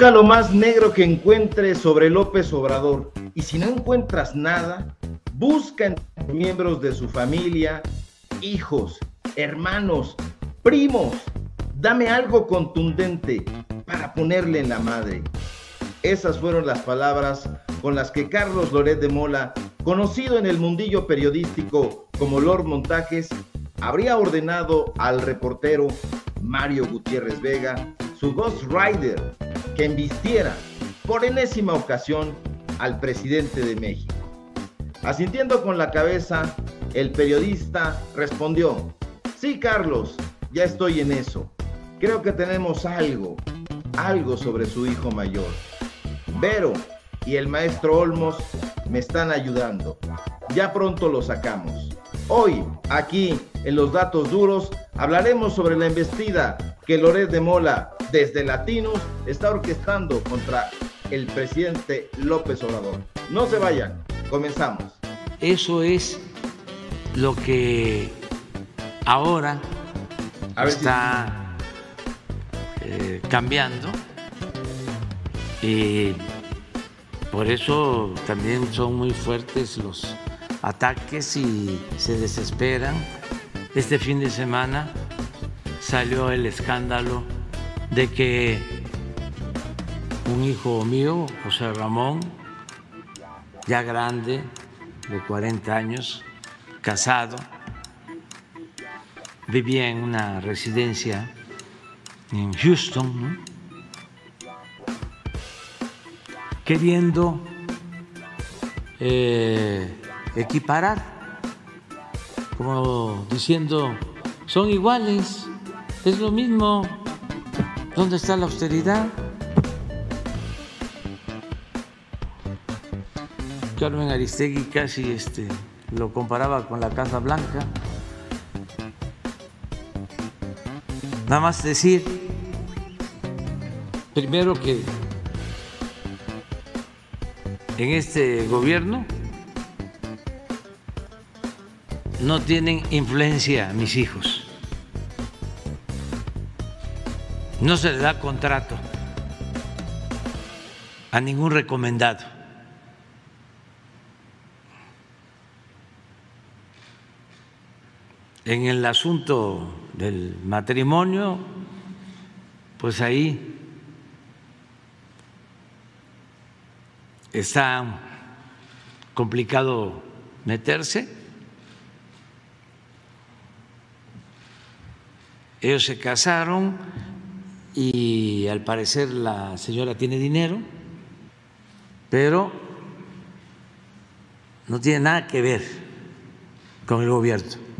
Busca lo más negro que encuentres sobre López Obrador y si no encuentras nada, busca en miembros de su familia, hijos, hermanos, primos. Dame algo contundente para ponerle en la madre. Esas fueron las palabras con las que Carlos Loret de Mola, conocido en el mundillo periodístico como Lord Montajes, habría ordenado al reportero Mario Gutiérrez Vega, su Ghost Rider, que embistiera por enésima ocasión al presidente de México. Asintiendo con la cabeza, el periodista respondió, sí Carlos, ya estoy en eso. Creo que tenemos algo, algo sobre su hijo mayor. Vero y el maestro Olmos me están ayudando. Ya pronto lo sacamos. Hoy, aquí, en los datos duros, hablaremos sobre la embestida que Loret de Mola, desde Latinos, está orquestando contra el presidente López Obrador. No se vayan, comenzamos. Eso es lo que ahora está eh, cambiando y por eso también son muy fuertes los ataques y se desesperan. Este fin de semana salió el escándalo de que un hijo mío, José Ramón, ya grande, de 40 años, casado, vivía en una residencia en Houston, queriendo eh, equiparar, como diciendo, son iguales, es lo mismo, ¿dónde está la austeridad? Carmen Aristegui casi este, lo comparaba con la Casa Blanca. Nada más decir, primero que en este gobierno no tienen influencia mis hijos. No se le da contrato a ningún recomendado. En el asunto del matrimonio, pues ahí está complicado meterse. Ellos se casaron y al parecer la señora tiene dinero, pero no tiene nada que ver con el gobierno.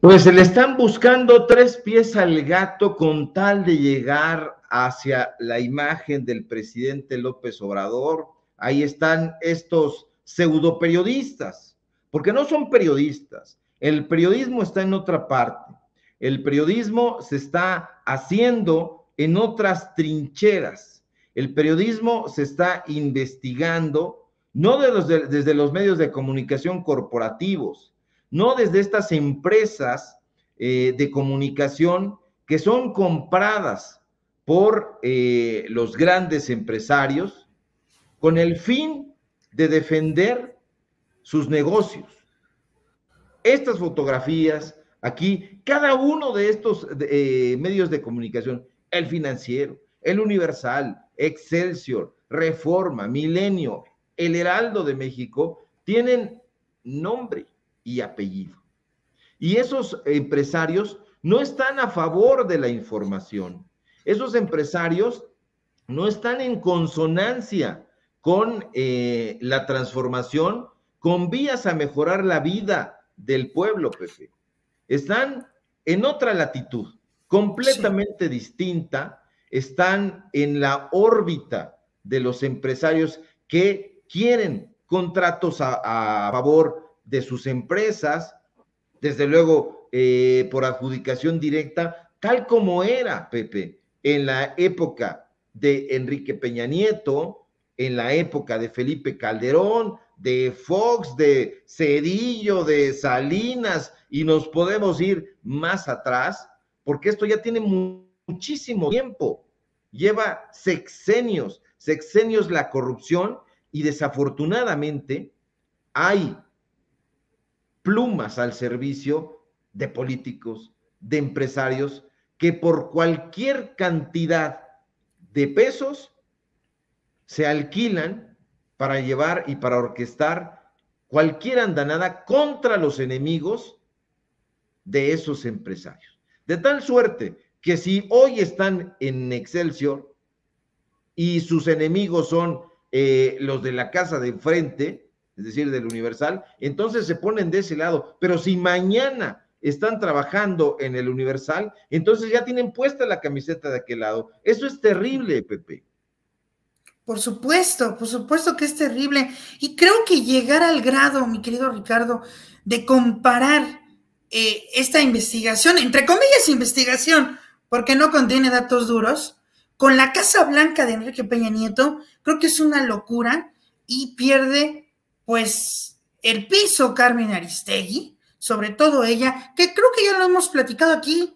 Pues le están buscando tres pies al gato con tal de llegar hacia la imagen del presidente López Obrador. Ahí están estos pseudo periodistas, porque no son periodistas. El periodismo está en otra parte. El periodismo se está haciendo en otras trincheras. El periodismo se está investigando, no desde los medios de comunicación corporativos, no desde estas empresas eh, de comunicación que son compradas por eh, los grandes empresarios con el fin de defender sus negocios. Estas fotografías, aquí, cada uno de estos eh, medios de comunicación, el financiero, el universal, Excelsior, Reforma, Milenio, el Heraldo de México, tienen nombre y apellido. Y esos empresarios no están a favor de la información. Esos empresarios no están en consonancia con eh, la transformación, con vías a mejorar la vida del pueblo, Pepe. Están en otra latitud, completamente distinta, están en la órbita de los empresarios que quieren contratos a, a favor de sus empresas, desde luego eh, por adjudicación directa, tal como era, Pepe, en la época de Enrique Peña Nieto, en la época de Felipe Calderón, de Fox, de Cedillo, de Salinas, y nos podemos ir más atrás, porque esto ya tiene muchísimo tiempo, lleva sexenios, sexenios la corrupción, y desafortunadamente hay plumas al servicio de políticos, de empresarios, que por cualquier cantidad de pesos se alquilan para llevar y para orquestar cualquier andanada contra los enemigos de esos empresarios. De tal suerte que si hoy están en Excelsior y sus enemigos son eh, los de la casa de enfrente, es decir, del Universal, entonces se ponen de ese lado. Pero si mañana están trabajando en el Universal, entonces ya tienen puesta la camiseta de aquel lado. Eso es terrible, Pepe. Por supuesto, por supuesto que es terrible. Y creo que llegar al grado, mi querido Ricardo, de comparar eh, esta investigación, entre comillas investigación, porque no contiene datos duros, con la Casa Blanca de Enrique Peña Nieto, creo que es una locura y pierde pues el piso Carmen Aristegui, sobre todo ella, que creo que ya lo hemos platicado aquí,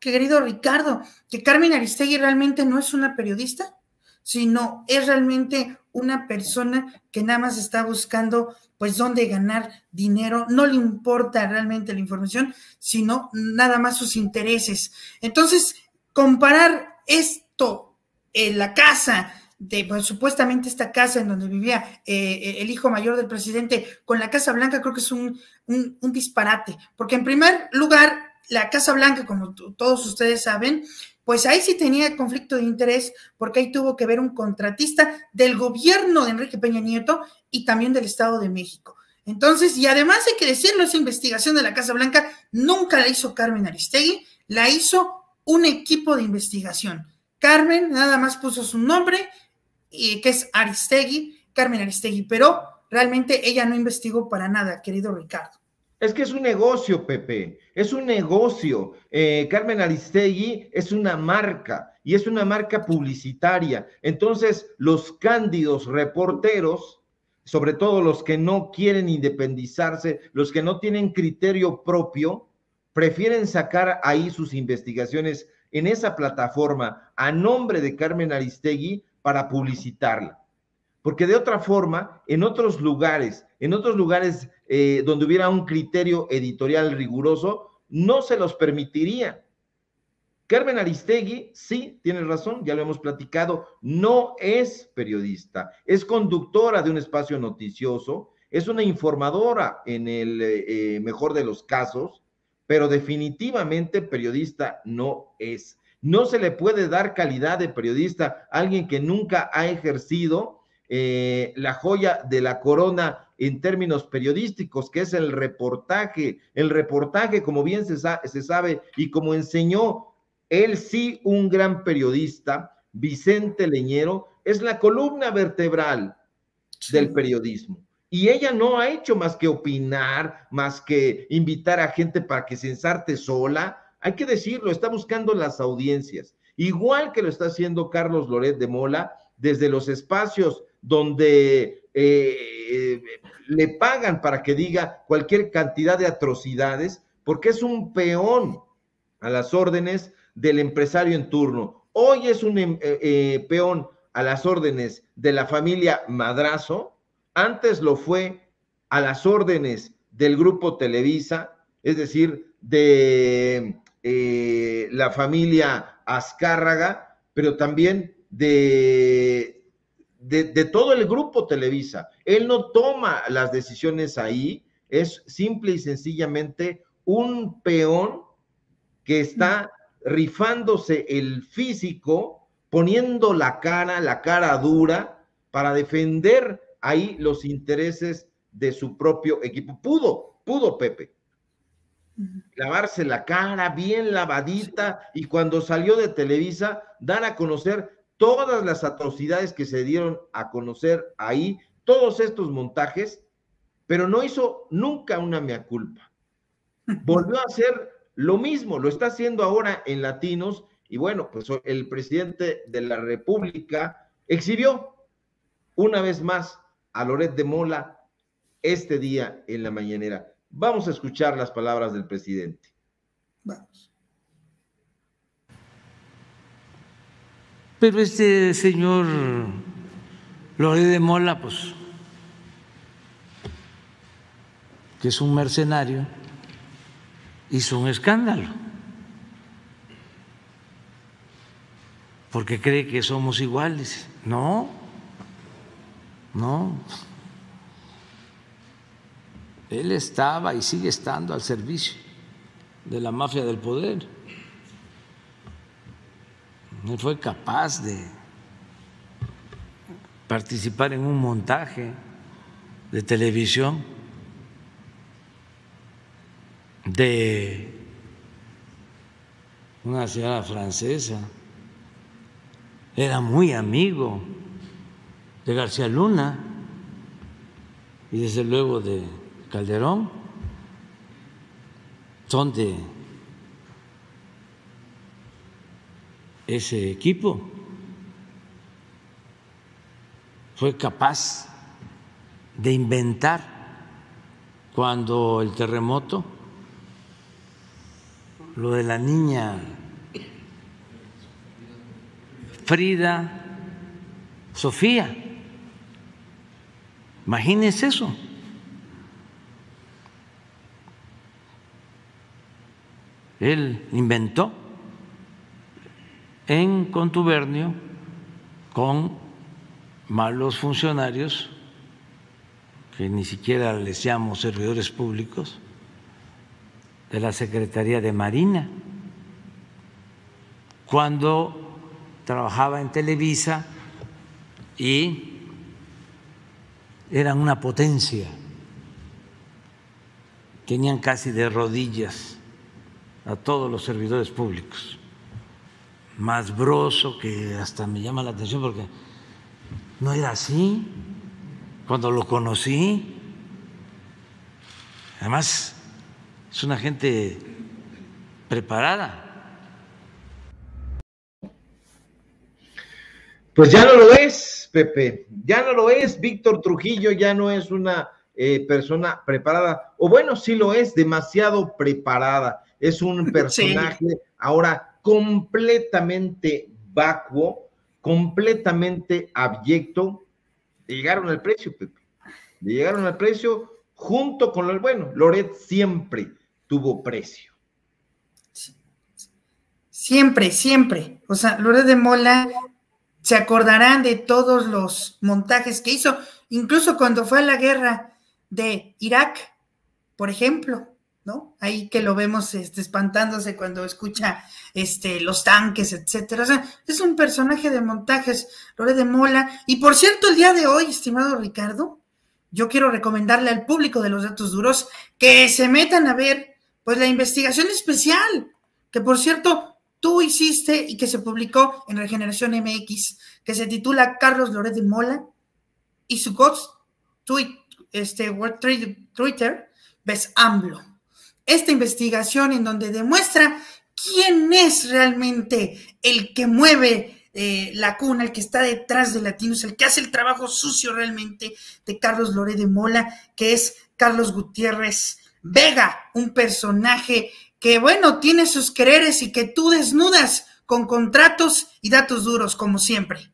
querido Ricardo, que Carmen Aristegui realmente no es una periodista, sino es realmente una persona que nada más está buscando pues dónde ganar dinero, no le importa realmente la información, sino nada más sus intereses. Entonces, comparar esto la casa de pues, supuestamente esta casa en donde vivía eh, el hijo mayor del presidente con la Casa Blanca, creo que es un, un disparate, porque en primer lugar, la Casa Blanca, como todos ustedes saben, pues ahí sí tenía conflicto de interés porque ahí tuvo que ver un contratista del gobierno de Enrique Peña Nieto y también del Estado de México. Entonces, y además hay que decirlo, esa investigación de la Casa Blanca nunca la hizo Carmen Aristegui, la hizo un equipo de investigación. Carmen nada más puso su nombre, y, que es Aristegui, Carmen Aristegui, pero realmente ella no investigó para nada, querido Ricardo. Es que es un negocio, Pepe, es un negocio. Eh, Carmen Aristegui es una marca y es una marca publicitaria. Entonces, los cándidos reporteros, sobre todo los que no quieren independizarse, los que no tienen criterio propio, prefieren sacar ahí sus investigaciones en esa plataforma a nombre de Carmen Aristegui para publicitarla porque de otra forma, en otros lugares, en otros lugares eh, donde hubiera un criterio editorial riguroso, no se los permitiría. Carmen Aristegui, sí, tiene razón, ya lo hemos platicado, no es periodista, es conductora de un espacio noticioso, es una informadora en el eh, mejor de los casos, pero definitivamente periodista no es. No se le puede dar calidad de periodista a alguien que nunca ha ejercido eh, la joya de la corona en términos periodísticos, que es el reportaje. El reportaje, como bien se, se sabe y como enseñó él sí, un gran periodista, Vicente Leñero, es la columna vertebral del periodismo. Y ella no ha hecho más que opinar, más que invitar a gente para que se ensarte sola. Hay que decirlo, está buscando las audiencias. Igual que lo está haciendo Carlos Loret de Mola desde los espacios donde eh, le pagan para que diga cualquier cantidad de atrocidades, porque es un peón a las órdenes del empresario en turno. Hoy es un em, eh, eh, peón a las órdenes de la familia Madrazo, antes lo fue a las órdenes del grupo Televisa, es decir, de la familia Azcárraga, pero también de de, todo el grupo Televisa. Él no toma las decisiones ahí, es simple y sencillamente un peón que está rifándose el físico, poniendo la cara, la cara dura, para defender ahí los intereses de su propio equipo. Pudo, pudo Pepe. Lavarse la cara bien lavadita y cuando salió de Televisa, dar a conocer todas las atrocidades que se dieron a conocer ahí, todos estos montajes, pero no hizo nunca una mea culpa. Volvió a hacer lo mismo, lo está haciendo ahora en Latinos y bueno, pues el presidente de la República exhibió una vez más a Loret de Mola este día en la mañanera. Vamos a escuchar las palabras del presidente. Vamos. Pero este señor Lore de Mola, pues, que es un mercenario, hizo un escándalo. Porque cree que somos iguales. No, no. Él estaba y sigue estando al servicio de la mafia del poder. No fue capaz de participar en un montaje de televisión de una señora francesa. Era muy amigo de García Luna y desde luego de Calderón. Son de ese equipo. Fue capaz de inventar cuando el terremoto, lo de la niña Frida Sofía. Imagínense eso. Él inventó en contubernio con malos funcionarios que ni siquiera les llamo servidores públicos de la Secretaría de Marina, cuando trabajaba en Televisa y eran una potencia, tenían casi de rodillas a todos los servidores públicos más broso, que hasta me llama la atención porque no era así cuando lo conocí. Además, es una gente preparada. Pues ya no lo es, Pepe, ya no lo es. Víctor Trujillo ya no es una eh, persona preparada, o bueno, sí lo es, demasiado preparada. Es un personaje ahora completamente vacuo, completamente abyecto, llegaron al precio, Pepe. Llegaron al precio junto con el bueno. Loret siempre tuvo precio. Siempre, siempre. O sea, Loret de Mola se acordarán de todos los montajes que hizo, incluso cuando fue a la guerra de Irak, por ejemplo. ¿No? Ahí que lo vemos este, espantándose cuando escucha este, los tanques, etcétera. O sea, es un personaje de montajes, Lore de Mola. Y por cierto, el día de hoy, estimado Ricardo, yo quiero recomendarle al público de los datos duros que se metan a ver, pues, la investigación especial, que por cierto, tú hiciste y que se publicó en Regeneración MX, que se titula Carlos Loret de Mola y su ghost tweet, este, Twitter, ves AMLO esta investigación en donde demuestra quién es realmente el que mueve eh, la cuna, el que está detrás de Latinos, el que hace el trabajo sucio realmente de Carlos Loré de Mola, que es Carlos Gutiérrez Vega, un personaje que, bueno, tiene sus quereres y que tú desnudas con contratos y datos duros, como siempre.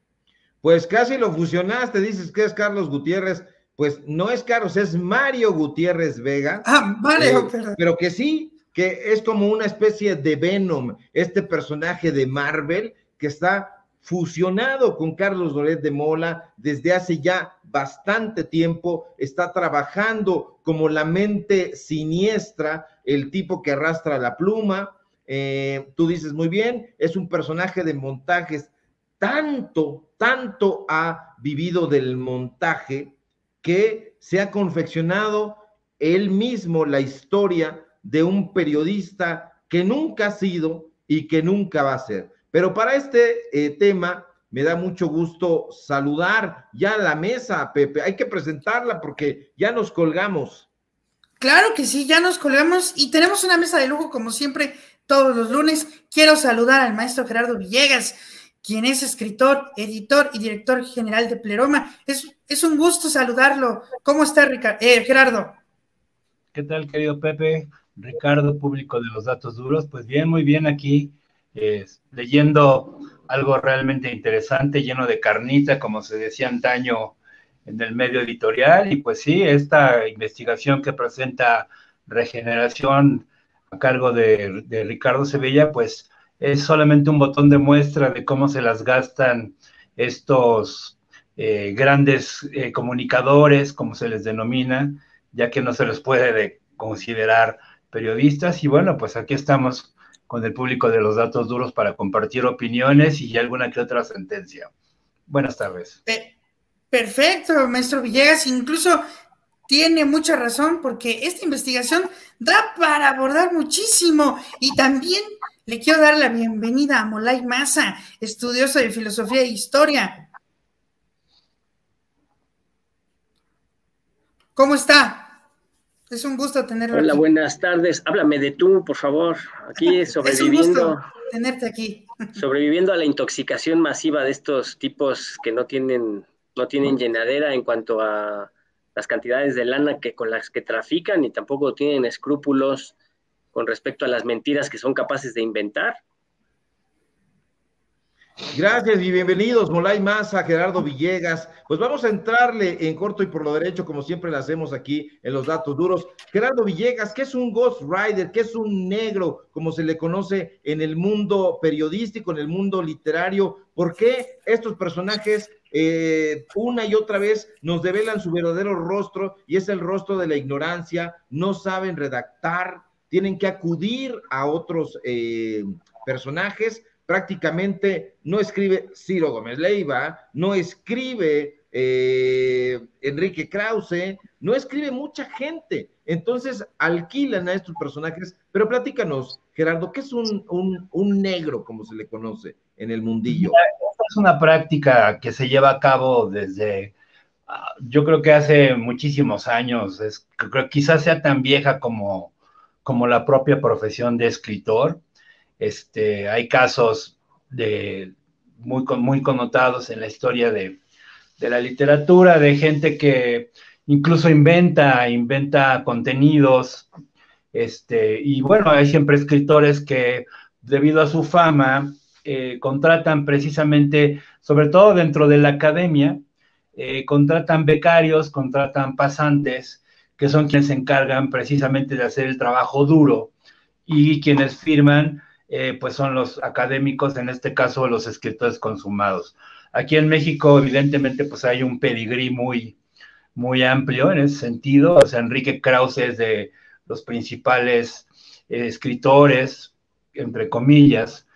Pues casi lo fusionaste, dices que es Carlos Gutiérrez pues no es Carlos, es Mario Gutiérrez Vega. Ah, Mario, eh, Pero que sí, que es como una especie de Venom, este personaje de Marvel que está fusionado con Carlos Loret de Mola desde hace ya bastante tiempo, está trabajando como la mente siniestra, el tipo que arrastra la pluma. Eh, tú dices muy bien, es un personaje de montajes, tanto, tanto ha vivido del montaje que se ha confeccionado él mismo la historia de un periodista que nunca ha sido y que nunca va a ser. Pero para este eh, tema me da mucho gusto saludar ya la mesa, Pepe. Hay que presentarla porque ya nos colgamos. Claro que sí, ya nos colgamos y tenemos una mesa de lujo como siempre todos los lunes. Quiero saludar al maestro Gerardo Villegas, quien es escritor, editor y director general de Pleroma. Es, es un gusto saludarlo. ¿Cómo está, eh, Gerardo? ¿Qué tal, querido Pepe? Ricardo, público de los datos duros. Pues bien, muy bien aquí, leyendo algo realmente interesante, lleno de carnita, como se decía antaño en el medio editorial. Y pues sí, esta investigación que presenta Regeneración a cargo de Ricardo Sevilla, pues es solamente un botón de muestra de cómo se las gastan estos eh, grandes eh, comunicadores, como se les denomina, ya que no se les puede considerar periodistas. Y bueno, pues aquí estamos con el público de los datos duros para compartir opiniones y alguna que otra sentencia. Buenas tardes. Perfecto, maestro Villegas. Incluso tiene mucha razón porque esta investigación da para abordar muchísimo y también le quiero dar la bienvenida a Molay Massa, estudioso de filosofía e historia. ¿Cómo está? Es un gusto tenerlo Hola, buenas tardes. Háblame de tú, por favor. Aquí sobreviviendo. es tenerte aquí. Sobreviviendo a la intoxicación masiva de estos tipos que no tienen, no tienen llenadera en cuanto a las cantidades de lana que con las que trafican y tampoco tienen escrúpulos con respecto a las mentiras que son capaces de inventar. Gracias y bienvenidos, Molay Maza, Gerardo Villegas. Pues vamos a entrarle en corto y por lo derecho, como siempre lo hacemos aquí en los datos duros. Gerardo Villegas, ¿qué es un Ghost Rider? ¿Qué es un negro, como se le conoce en el mundo periodístico, en el mundo literario? ¿Por qué estos personajes eh, una y otra vez nos develan su verdadero rostro y es el rostro de la ignorancia? No saben redactar, tienen que acudir a otros eh, personajes. Prácticamente no escribe Ciro Gómez Leiva, no escribe eh, Enrique Krause, no escribe mucha gente. Entonces alquilan a estos personajes. Pero platícanos, Gerardo, ¿qué es un, un, negro, como se le conoce en el mundillo? es una práctica que se lleva a cabo desde, ah, yo creo que hace muchísimos años, es, creo, quizás sea tan vieja como, como la propia profesión de escritor. Este, hay casos de, muy, muy connotados en la historia de, de la literatura, de gente que incluso inventa, inventa contenidos, este, y bueno, hay siempre escritores que debido a su fama eh, contratan precisamente, sobre todo dentro de la academia, eh, contratan becarios, contratan pasantes que son quienes se encargan precisamente de hacer el trabajo duro y quienes firman, eh, pues son los académicos, en este caso los escritores consumados. Aquí en México, evidentemente, pues hay un pedigrí muy, muy amplio en ese sentido. O sea, Enrique Krause es de los principales eh, escritores, entre comillas,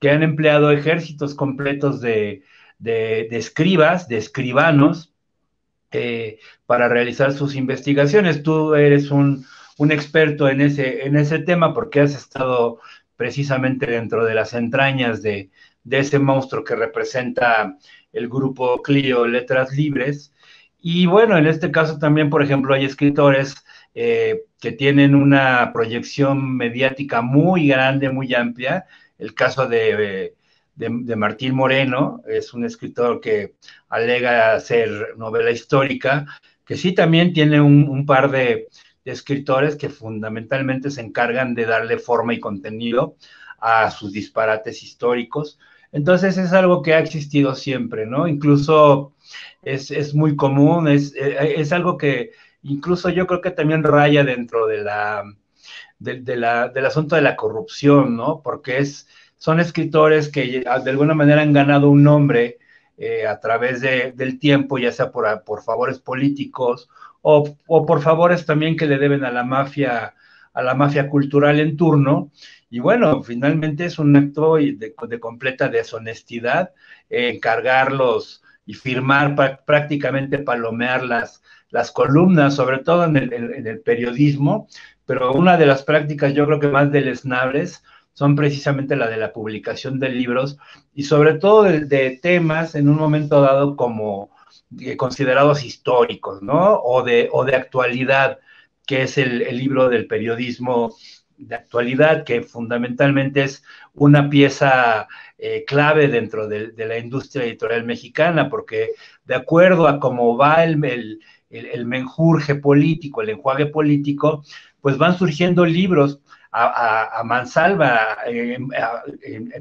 que han empleado ejércitos completos de, de escribas, de escribanos, eh, para realizar sus investigaciones. Tú eres un, experto en ese, en ese tema porque has estado precisamente dentro de las entrañas de, ese monstruo que representa el grupo Clio Letras Libres. Y bueno, en este caso también, por ejemplo, hay escritores eh, que tienen una proyección mediática muy grande, muy amplia. El caso de de, Martín Moreno, es un escritor que alega ser novela histórica, que sí también tiene un, par de, escritores que fundamentalmente se encargan de darle forma y contenido a sus disparates históricos. Entonces es algo que ha existido siempre, ¿no? Incluso es, muy común, es, es, algo que incluso yo creo que también raya dentro de la, de, la, del asunto de la corrupción, ¿no? Porque es, son escritores que de alguna manera han ganado un nombre eh, a través del tiempo, ya sea por, por favores políticos o, por favores también que le deben a la mafia, a la mafia cultural en turno. Y bueno, finalmente es un acto de, completa deshonestidad encargarlos y firmar, prácticamente palomear las, las columnas, sobre todo en el, en el, periodismo, pero una de las prácticas yo creo que más deleznables son precisamente la de la publicación de libros y sobre todo de, temas en un momento dado como eh, considerados históricos, ¿no? O de, o de actualidad, que es el, libro del periodismo de actualidad, que fundamentalmente es una pieza eh, clave dentro de, la industria editorial mexicana, porque de acuerdo a cómo va el, el, el, menjurje político, el enjuague político, pues van surgiendo libros a, mansalva en,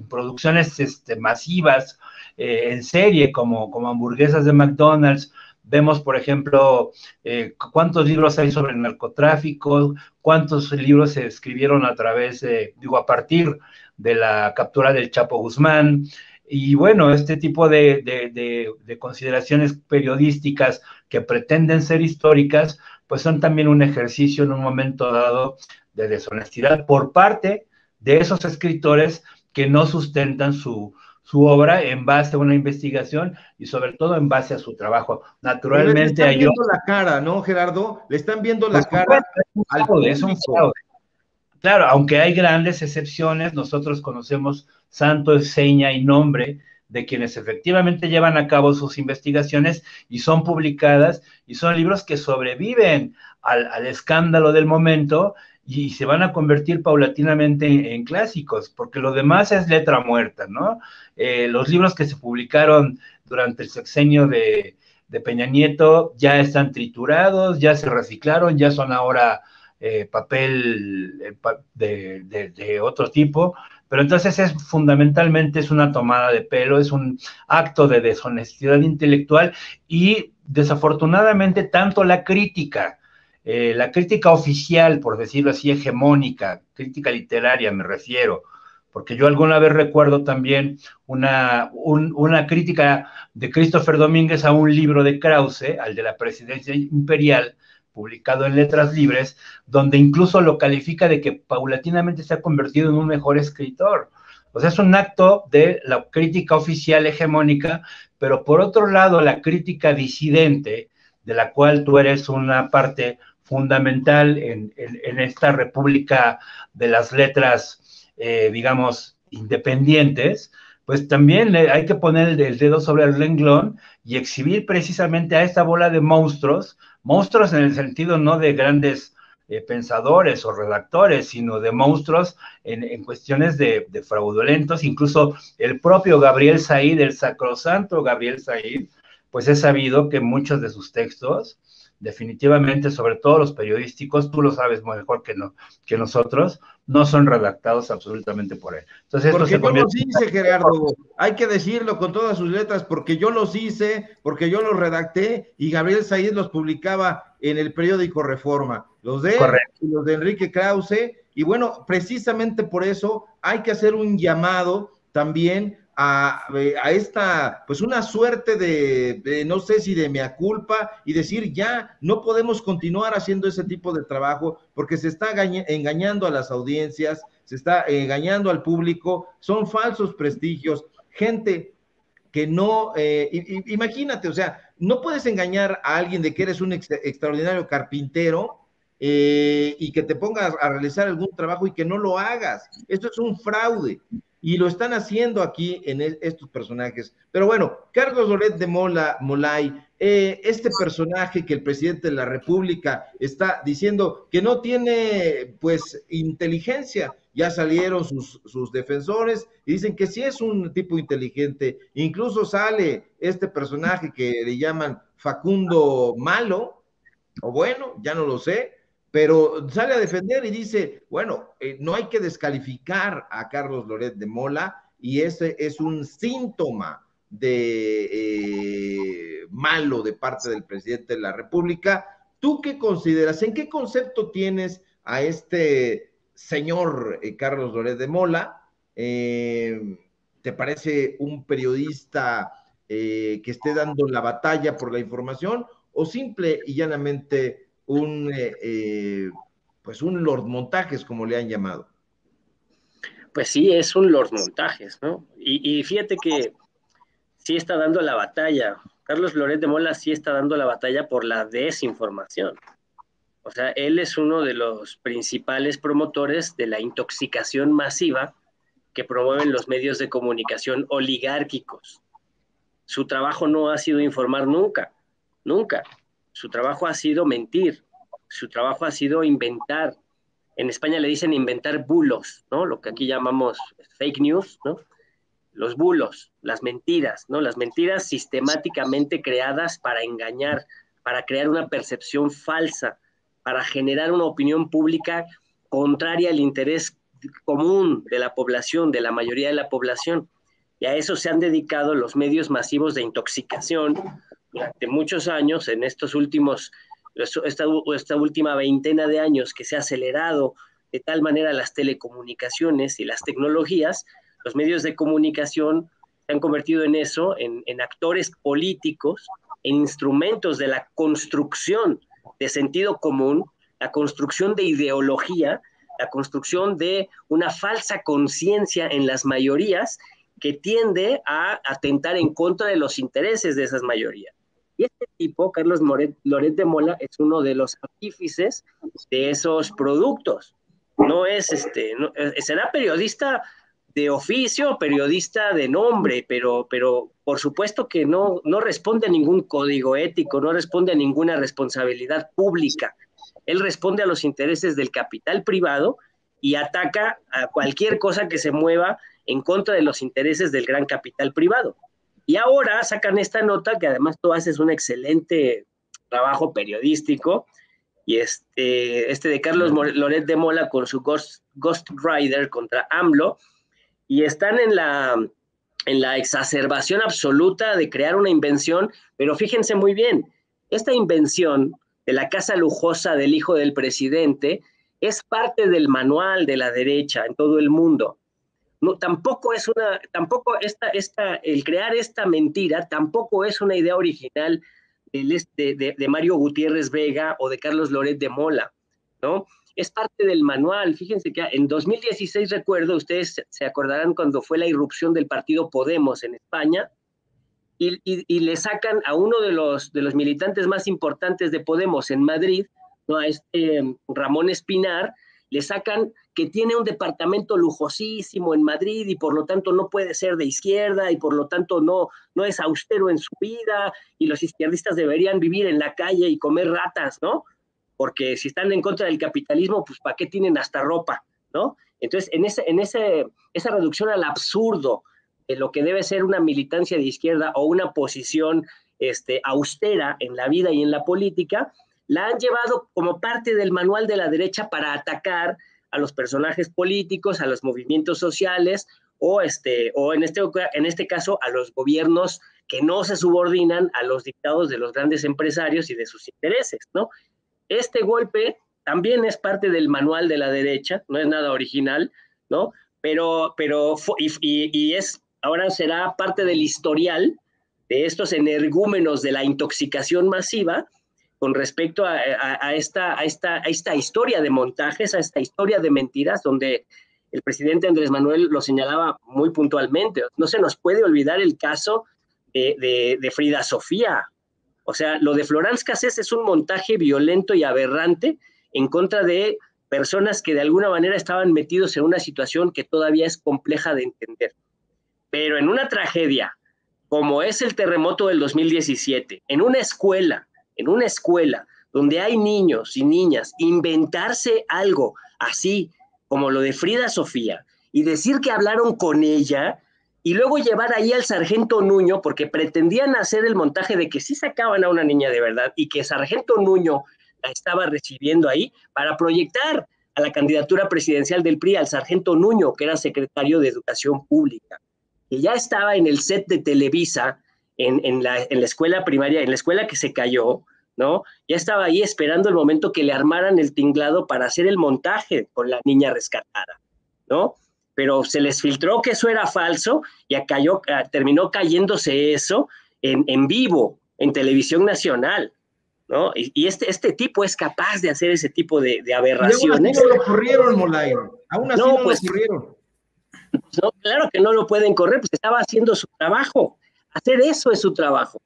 producciones este, masivas, eh, en serie, como, como hamburguesas de McDonald's, Vemos, por ejemplo, eh, cuántos libros hay sobre el narcotráfico, cuántos libros se escribieron a través, de, digo, a partir de la captura del Chapo Guzmán. Y bueno, este tipo de, consideraciones periodísticas que pretenden ser históricas, pues son también un ejercicio en un momento dado de deshonestidad por parte de esos escritores que no sustentan su, su obra en base a una investigación y sobre todo en base a su trabajo. Naturalmente, le están viendo la cara, ¿no, Gerardo? Le están viendo la cara. es un Claro, aunque hay grandes excepciones, nosotros conocemos santo, seña y nombre de quienes efectivamente llevan a cabo sus investigaciones y son publicadas y son libros que sobreviven al, al escándalo del momento y se van a convertir paulatinamente en, clásicos, porque lo demás es letra muerta, ¿no? Eh, los libros que se publicaron durante el sexenio de, Peña Nieto ya están triturados, ya se reciclaron, ya son ahora eh, papel eh, de, otro tipo, pero entonces es fundamentalmente es una tomada de pelo, es un acto de deshonestidad intelectual y desafortunadamente tanto la crítica, eh, la crítica oficial, por decirlo así, hegemónica, crítica literaria me refiero, porque yo alguna vez recuerdo también una, una crítica de Christopher Domínguez a un libro de Krause, al de la presidencia imperial, publicado en Letras Libres, donde incluso lo califica de que paulatinamente se ha convertido en un mejor escritor. O sea, es un acto de la crítica oficial hegemónica, pero por otro lado, la crítica disidente, de la cual tú eres una parte fundamental en, esta república de las letras, eh, digamos, independientes, pues también hay que poner el, dedo sobre el renglón y exhibir precisamente a esta bola de monstruos, monstruos en el sentido no de grandes eh, pensadores o redactores, sino de monstruos en, cuestiones de, de, fraudulentos, incluso el propio Gabriel Said, el sacrosanto Gabriel Said, pues es sabido que muchos de sus textos definitivamente, sobre todo los periodísticos, tú lo sabes mejor que, no, que nosotros, no son redactados absolutamente por él. Entonces, porque yo los hice, Gerardo, hay que decirlo con todas sus letras, porque yo los hice, porque yo los redacté y Gabriel Said los publicaba en el periódico Reforma, los de, los de Enrique Krause, y bueno, precisamente por eso hay que hacer un llamado también a, esta, pues una suerte de, no sé si de mea culpa y decir ya no podemos continuar haciendo ese tipo de trabajo porque se está engañando a las audiencias, se está engañando al público, son falsos prestigios, gente que no, eh, imagínate, o sea, no puedes engañar a alguien de que eres un extraordinario carpintero eh, y que te pongas a realizar algún trabajo y que no lo hagas. Esto es un fraude y lo están haciendo aquí en estos personajes. Pero bueno, Carlos Loret de Mola, Molay, eh, este personaje que el presidente de la República está diciendo que no tiene pues inteligencia, ya salieron sus, sus defensores y dicen que sí es un tipo inteligente, incluso sale este personaje que le llaman Facundo Malo, o bueno, ya no lo sé, pero sale a defender y dice, bueno, eh, no hay que descalificar a Carlos Loret de Mola y ese es un síntoma de eh, malo de parte del presidente de la República. ¿Tú qué consideras? ¿En qué concepto tienes a este señor eh, Carlos Loret de Mola? ¿Te parece un periodista que esté dando la batalla por la información o simple y llanamente un, eh, eh, pues un Lord Montajes, como le han llamado. Pues sí, es un Lord Montajes, ¿no? Y, fíjate que sí está dando la batalla. Carlos Loret de Mola sí está dando la batalla por la desinformación. O sea, él es uno de los principales promotores de la intoxicación masiva que promueven los medios de comunicación oligárquicos. Su trabajo no ha sido informar nunca, nunca. Su trabajo ha sido mentir, su trabajo ha sido inventar, en España le dicen inventar bulos, ¿no? Lo que aquí llamamos fake news, ¿no? Los bulos, las mentiras, ¿no? Las mentiras sistemáticamente creadas para engañar, para crear una percepción falsa, para generar una opinión pública contraria al interés común de la población, de la mayoría de la población. Y a eso se han dedicado los medios masivos de intoxicación durante muchos años, en estos últimos, esta, esta última veintena de años que se ha acelerado de tal manera las telecomunicaciones y las tecnologías, los medios de comunicación se han convertido en eso, en, en actores políticos, en instrumentos de la construcción de sentido común, la construcción de ideología, la construcción de una falsa conciencia en las mayorías que tiende a atentar en contra de los intereses de esas mayorías. Y este tipo, Carlos Moret, Loret de Mola, es uno de los artífices de esos productos. No es este, eh, será periodista de oficio, periodista de nombre, pero, pero por supuesto que no, no responde a ningún código ético, no responde a ninguna responsabilidad pública. Él responde a los intereses del capital privado y ataca a cualquier cosa que se mueva en contra de los intereses del gran capital privado. Y ahora sacan esta nota que además tú haces un excelente trabajo periodístico. Y este, este de Carlos Loret de Mola con su Ghost, Ghost Rider contra AMLO. Y están en la, en la exacerbación absoluta de crear una invención, pero fíjense muy bien, esta invención de la casa lujosa del hijo del presidente es parte del manual de la derecha en todo el mundo no, tampoco es una, tampoco esta, esta, el crear esta mentira tampoco es una idea original de, de, Mario Gutiérrez Vega o de Carlos Loret de Mola, ¿no? Es parte del manual. Fíjense que en 2016, recuerdo, ustedes se acordarán cuando fue la irrupción del partido Podemos en España, y, y, le sacan a uno de los, de los militantes más importantes de Podemos en Madrid, ¿no? a este Ramón Espinar, le sacan que tiene un departamento lujosísimo en Madrid y por lo tanto no puede ser de izquierda y por lo tanto no, no es austero en su vida y los izquierdistas deberían vivir en la calle y comer ratas, ¿no? Porque si están en contra del capitalismo, pues ¿para qué tienen hasta ropa, ¿no? Entonces, en, ese, en ese, esa reducción al absurdo de lo que debe ser una militancia de izquierda o una posición este, austera en la vida y en la política, la han llevado como parte del manual de la derecha para atacar a los personajes políticos, a los movimientos sociales o, este, o en, este, en este caso a los gobiernos que no se subordinan a los dictados de los grandes empresarios y de sus intereses, ¿no? Este golpe también es parte del manual de la derecha, no es nada original, ¿no? Pero, pero, y, y es, ahora será parte del historial de estos energúmenos de la intoxicación masiva, con respecto a, esta, historia de montajes, a esta historia de mentiras, donde el presidente Andrés Manuel lo señalaba muy puntualmente. No se nos puede olvidar el caso de, de, Frida Sofía. O sea, lo de Florence Cassés es un montaje violento y aberrante en contra de personas que de alguna manera estaban metidos en una situación que todavía es compleja de entender. Pero en una tragedia como es el terremoto del 2017, en una escuela, en una escuela donde hay niños y niñas, inventarse algo así como lo de Frida Sofía y decir que hablaron con ella y luego llevar ahí al sargento Nuño porque pretendían hacer el montaje de que sí sacaban a una niña de verdad y que sargento Nuño la estaba recibiendo ahí para proyectar a la candidatura presidencial del PRI al sargento Nuño, que era secretario de Educación Pública, que ya estaba en el set de Televisa en, la, escuela primaria, en la escuela que se cayó, ¿no? Ya estaba ahí esperando el momento que le armaran el tinglado para hacer el montaje con la niña rescatada, ¿no? Pero se les filtró que eso era falso y terminó cayéndose eso en, vivo, en televisión nacional, ¿no? Y, este, este tipo es capaz de hacer ese tipo de, aberraciones. Aún así no lo ocurrieron, Molay. Aún así no, pues, lo ocurrieron. No, claro que no lo pueden correr, pues estaba haciendo su trabajo. Hacer eso es su trabajo.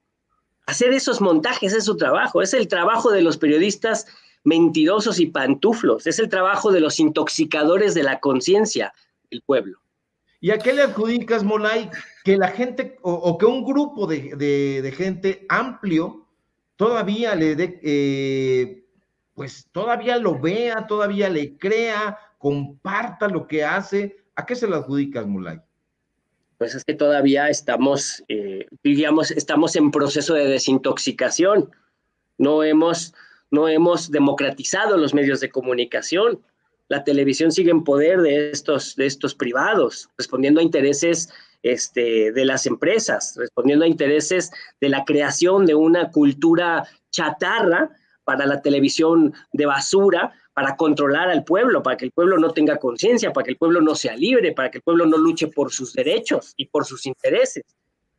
Hacer esos montajes es su trabajo. Es el trabajo de los periodistas mentirosos y pantuflos. Es el trabajo de los intoxicadores de la conciencia del pueblo. ¿Y a qué le adjudicas, Molay, que la gente o, que un grupo de, gente amplio todavía le dé, eh, pues todavía lo vea, todavía le crea, comparta lo que hace. ¿A qué se lo adjudicas, Mulay? Pues es que todavía estamos, eh, digamos, estamos en proceso de desintoxicación. No hemos, no hemos democratizado los medios de comunicación. La televisión sigue en poder de estos, de estos privados, respondiendo a intereses este, de las empresas, respondiendo a intereses de la creación de una cultura chatarra para la televisión de basura, para controlar al pueblo, para que el pueblo no tenga conciencia, para que el pueblo no sea libre, para que el pueblo no luche por sus derechos y por sus intereses,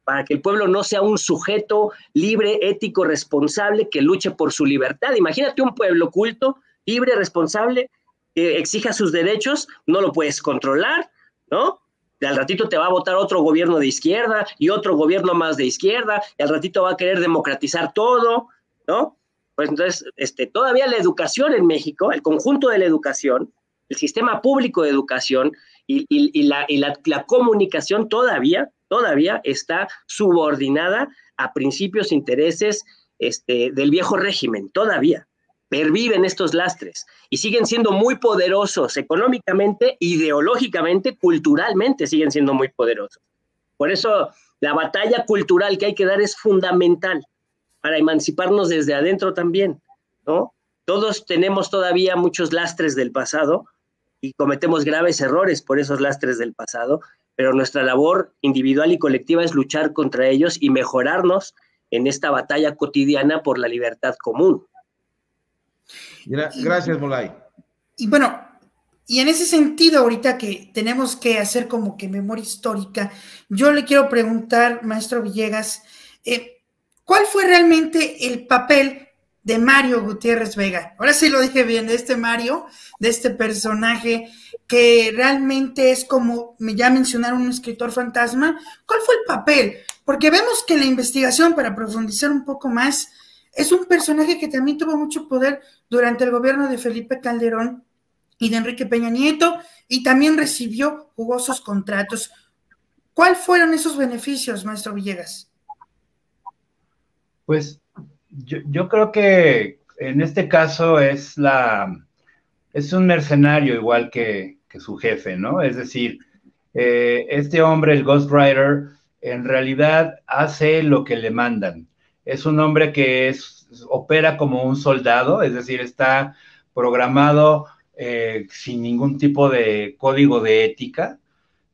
para que el pueblo no sea un sujeto libre, ético, responsable, que luche por su libertad. Imagínate un pueblo culto, libre, responsable, que exija sus derechos, no lo puedes controlar, ¿no? Y al ratito te va a votar otro gobierno de izquierda y otro gobierno más de izquierda, y al ratito va a querer democratizar todo, ¿no? Pues entonces, este, todavía la educación en México, el conjunto de la educación, el sistema público de educación y, la, la, comunicación todavía, todavía está subordinada a principios, intereses este, del viejo régimen, todavía perviven estos lastres y siguen siendo muy poderosos económicamente, ideológicamente, culturalmente, siguen siendo muy poderosos. Por eso la batalla cultural que hay que dar es fundamental para emanciparnos desde adentro también, ¿no? Todos tenemos todavía muchos lastres del pasado y cometemos graves errores por esos lastres del pasado, pero nuestra labor individual y colectiva es luchar contra ellos y mejorarnos en esta batalla cotidiana por la libertad común. Gracias, Molay. Y bueno, y en ese sentido, ahorita que tenemos que hacer como que memoria histórica, yo le quiero preguntar, maestro Villegas, eh, ¿cuál fue realmente el papel de Mario Gutiérrez Vega? Ahora sí lo dije bien, de este Mario, de este personaje que realmente es como ya mencionaron un escritor fantasma. ¿Cuál fue el papel? Porque vemos que la investigación, para profundizar un poco más, es un personaje que también tuvo mucho poder durante el gobierno de Felipe Calderón y de Enrique Peña Nieto y también recibió jugosos contratos. ¿Cuáles fueron esos beneficios, maestro Villegas? Pues yo, creo que en este caso es la es un mercenario igual que, su jefe, ¿no? Es decir, eh, este hombre, el Ghostwriter, en realidad hace lo que le mandan es un hombre que es, opera como un soldado, es decir, está programado eh, sin ningún tipo de código de ética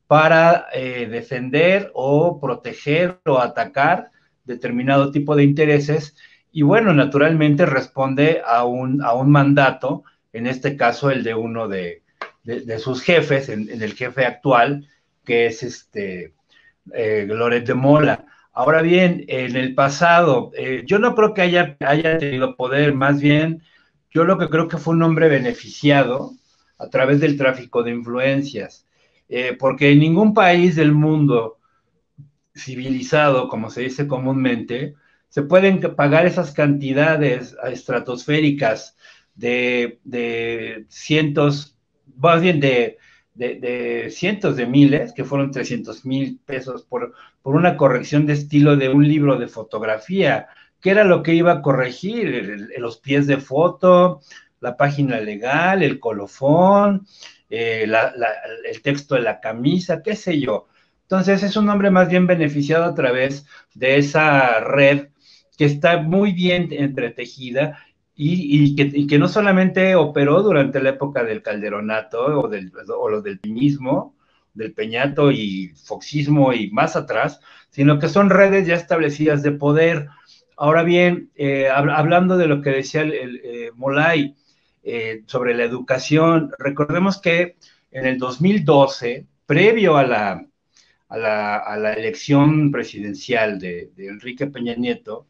para eh, defender o proteger o atacar determinado tipo de intereses y bueno, naturalmente responde a un, a un mandato, en este caso el de uno de, sus jefes, en, el jefe actual, que es este eh, de Mola. Ahora bien, en el pasado, eh, yo no creo que haya, haya tenido poder, más bien, yo lo que creo que fue un hombre beneficiado a través del tráfico de influencias, eh, porque en ningún país del mundo civilizado, como se dice comúnmente, se pueden pagar esas cantidades estratosféricas de, de cientos, más bien de de, cientos de miles, que fueron 300 mil pesos por, por una corrección de estilo de un libro de fotografía, que era lo que iba a corregir, los pies de foto, la página legal, el colofón, eh, el texto de la camisa, qué sé yo. Entonces es un hombre más bien beneficiado a través de esa red que está muy bien entretejida y, que, no solamente operó durante la época del calderonato o, del, o lo del piñismo, del peñato y foxismo y más atrás, sino que son redes ya establecidas de poder. Ahora bien, eh, hablando de lo que decía el, eh, Molay eh, sobre la educación, recordemos que en el 2012, previo a la, a la, a la elección presidencial de, de Enrique Peña Nieto,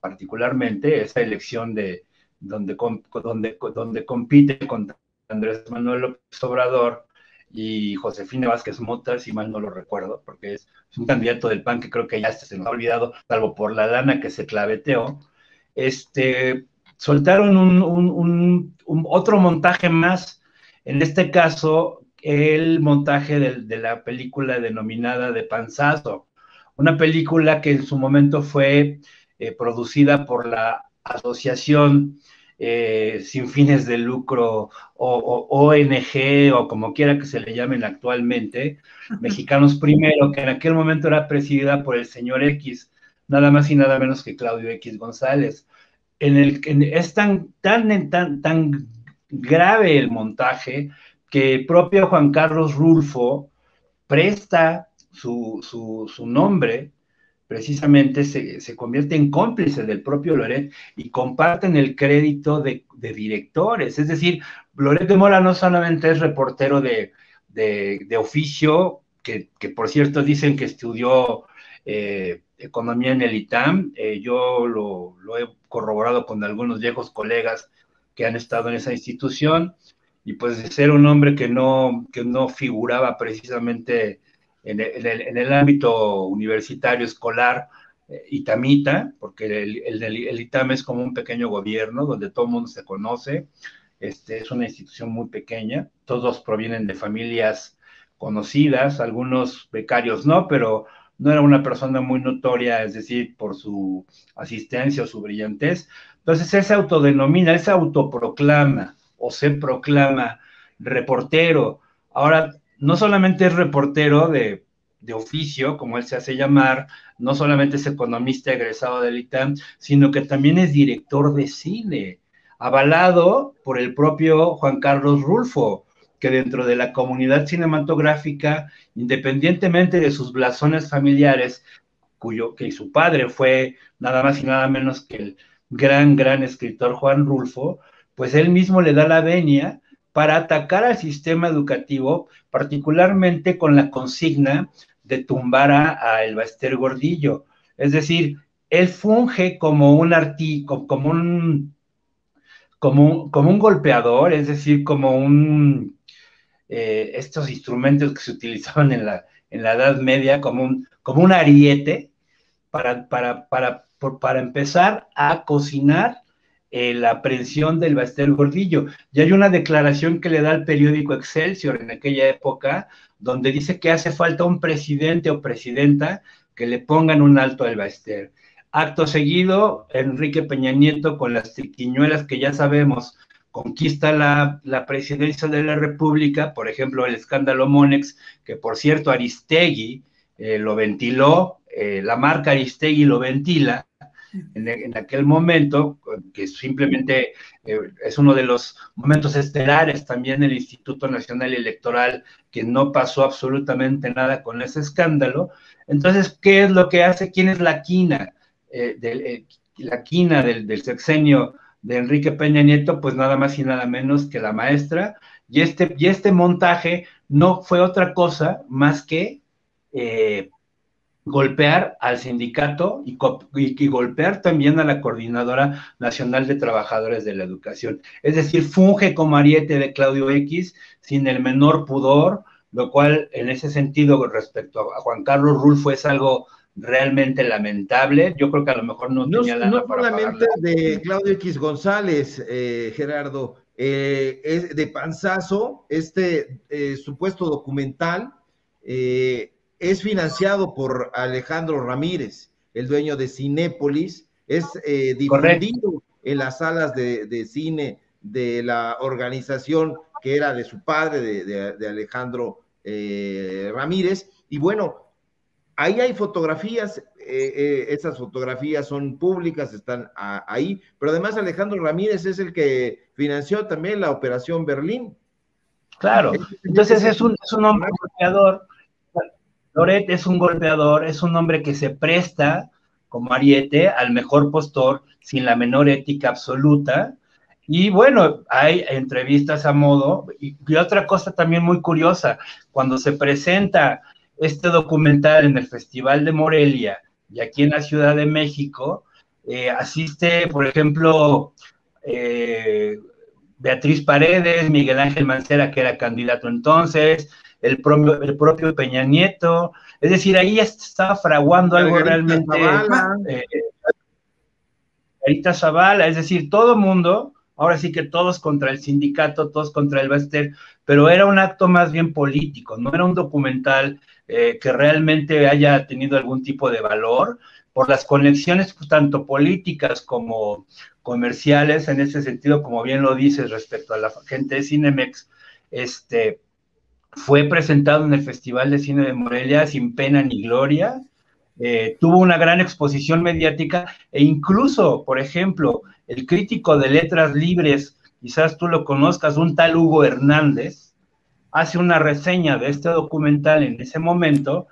particularmente esa elección de, donde, donde, donde compite contra Andrés Manuel López Obrador y Josefina Vázquez Mota, si mal no lo recuerdo, porque es, un candidato del PAN que creo que ya se nos ha olvidado, salvo por la lana que se claveteó, este, soltaron un, otro montaje más, en este caso el montaje de, la película denominada de Panzazo, una película que en su momento fue eh, producida por la Asociación eh, sin fines de lucro o, ONG o como quiera que se le llamen actualmente, Mexicanos Primero, que en aquel momento era presidida por el señor X, nada más y nada menos que Claudio X González. En el, es tan, tan, tan, tan grave el montaje que el propio Juan Carlos Rulfo presta su, su, nombre precisamente se, convierte en cómplice del propio Loret y comparten el crédito de, directores. Es decir, Loret de Mora no solamente es reportero de, oficio, que, por cierto dicen que estudió eh, economía en el ITAM, eh, yo lo, he corroborado con algunos viejos colegas que han estado en esa institución, y pues de ser un hombre que no, que no figuraba precisamente en el, ámbito universitario escolar eh, itamita, porque el, ITAM es como un pequeño gobierno donde todo el mundo se conoce, este, es una institución muy pequeña, todos provienen de familias conocidas, algunos becarios no, pero no era una persona muy notoria, es decir, por su asistencia o su brillantez. Entonces, él se autodenomina, él se autoproclama o se proclama reportero. Ahora, no solamente es reportero de, oficio, como él se hace llamar, no solamente es economista egresado del ITAM, sino que también es director de cine, avalado por el propio Juan Carlos Rulfo, que dentro de la comunidad cinematográfica, independientemente de sus blasones familiares, cuyo que su padre fue nada más y nada menos que el gran, gran escritor Juan Rulfo, pues él mismo le da la venia para atacar al sistema educativo, particularmente con la consigna de tumbar a, El Baester Gordillo. Es decir, él funge como un como un, como, como un golpeador, es decir, como un eh, estos instrumentos que se utilizaban en la, en la Edad Media, como un, como un ariete, para, para, para, para empezar a cocinar eh, la aprehensión del Baster Gordillo. Y hay una declaración que le da al periódico Excelsior en aquella época, donde dice que hace falta un presidente o presidenta que le pongan un alto al Baster. Acto seguido, Enrique Peña Nieto, con las triquiñuelas que ya sabemos, conquista la, presidencia de la República, por ejemplo, el escándalo Monex, que por cierto Aristegui eh, lo ventiló, eh, la marca Aristegui lo ventila, en, aquel momento, que simplemente eh, es uno de los momentos estelares también del Instituto Nacional Electoral, que no pasó absolutamente nada con ese escándalo. Entonces, ¿qué es lo que hace? ¿Quién es la quina? Eh, eh, la quina del, sexenio de Enrique Peña Nieto, pues nada más y nada menos que la maestra. Y este, y este montaje no fue otra cosa más que golpear al sindicato y, golpear también a la Coordinadora Nacional de Trabajadores de la Educación. Es decir, funge como ariete de Claudio X sin el menor pudor, lo cual en ese sentido respecto a Juan Carlos Rulfo es algo realmente lamentable. Yo creo que a lo mejor no, tenía la No solamente de Claudio X González, eh, Gerardo, eh, es de panzazo, este eh, supuesto documental es financiado por Alejandro Ramírez, el dueño de Cinépolis, es eh, difundido en las salas de, cine de la organización que era de su padre, de, Alejandro eh, Ramírez. Y bueno, ahí hay fotografías, eh, esas fotografías son públicas, están ahí, pero además Alejandro Ramírez es el que financió también la Operación Berlín. Claro, entonces es un, es un hombre Loret es un golpeador, es un hombre que se presta como ariete al mejor postor sin la menor ética absoluta. Y bueno, hay entrevistas a modo. Y, otra cosa también muy curiosa, cuando se presenta este documental en el Festival de Morelia y aquí en la Ciudad de México, eh, asiste, por ejemplo, eh, Beatriz Paredes, Miguel Ángel Mancera, que era candidato entonces, el propio, el propio Peña Nieto, es decir, ahí ya estaba fraguando algo realmente. Eh, Zavala, es decir, todo mundo, ahora sí que todos contra el sindicato, todos contra el Baster, pero era un acto más bien político, no era un documental eh, que realmente haya tenido algún tipo de valor, por las conexiones pues, tanto políticas como comerciales, en ese sentido, como bien lo dices respecto a la gente de Cinemex, este, fue presentado en el Festival de Cine de Morelia sin pena ni gloria, eh, tuvo una gran exposición mediática e incluso, por ejemplo, el crítico de letras libres, quizás tú lo conozcas, un tal Hugo Hernández, hace una reseña de este documental en ese momento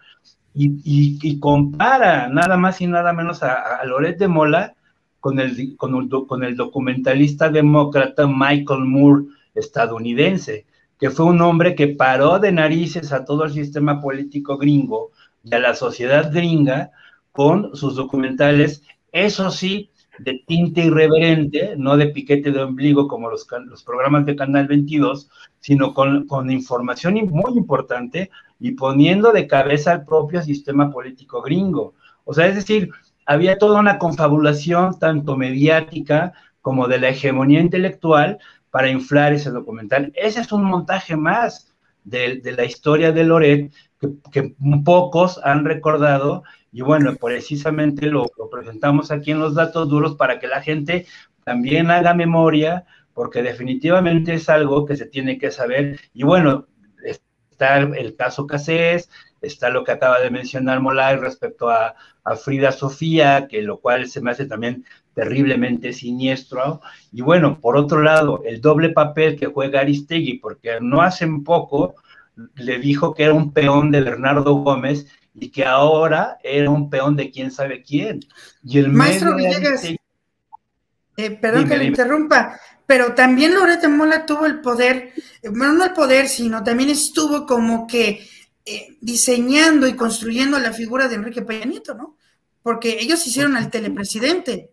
y, compara nada más y nada menos a, Loret de Mola con el documentalista demócrata Michael Moore estadounidense, que fue un hombre que paró de narices a todo el sistema político gringo y a la sociedad gringa con sus documentales, eso sí, de tinte irreverente, no de piquete de ombligo como los, programas de Canal 22, sino con, con, información muy importante y poniendo de cabeza al propio sistema político gringo. O sea, es decir, había toda una confabulación tanto mediática como de la hegemonía intelectual para inflar ese documental. Ese es un montaje más de, de la historia de Loret que, pocos han recordado y bueno, precisamente lo, presentamos aquí en los datos duros para que la gente también haga memoria, porque definitivamente es algo que se tiene que saber. Y bueno, está el caso Casés, está lo que acaba de mencionar Molay respecto a, a, Frida Sofía, que lo cual se me hace también terriblemente siniestro. Y bueno, por otro lado, el doble papel que juega Aristegui, porque no hace poco le dijo que era un peón de Bernardo Gómez y que ahora era un peón de quién sabe quién. Y el Maestro Villegas, eh, perdón que le interrumpa, pero también Loreto Mola tuvo el poder, bueno, no el poder, sino también estuvo como que eh, diseñando y construyendo la figura de Enrique Peña Nieto, ¿no? Porque ellos hicieron al telepresidente.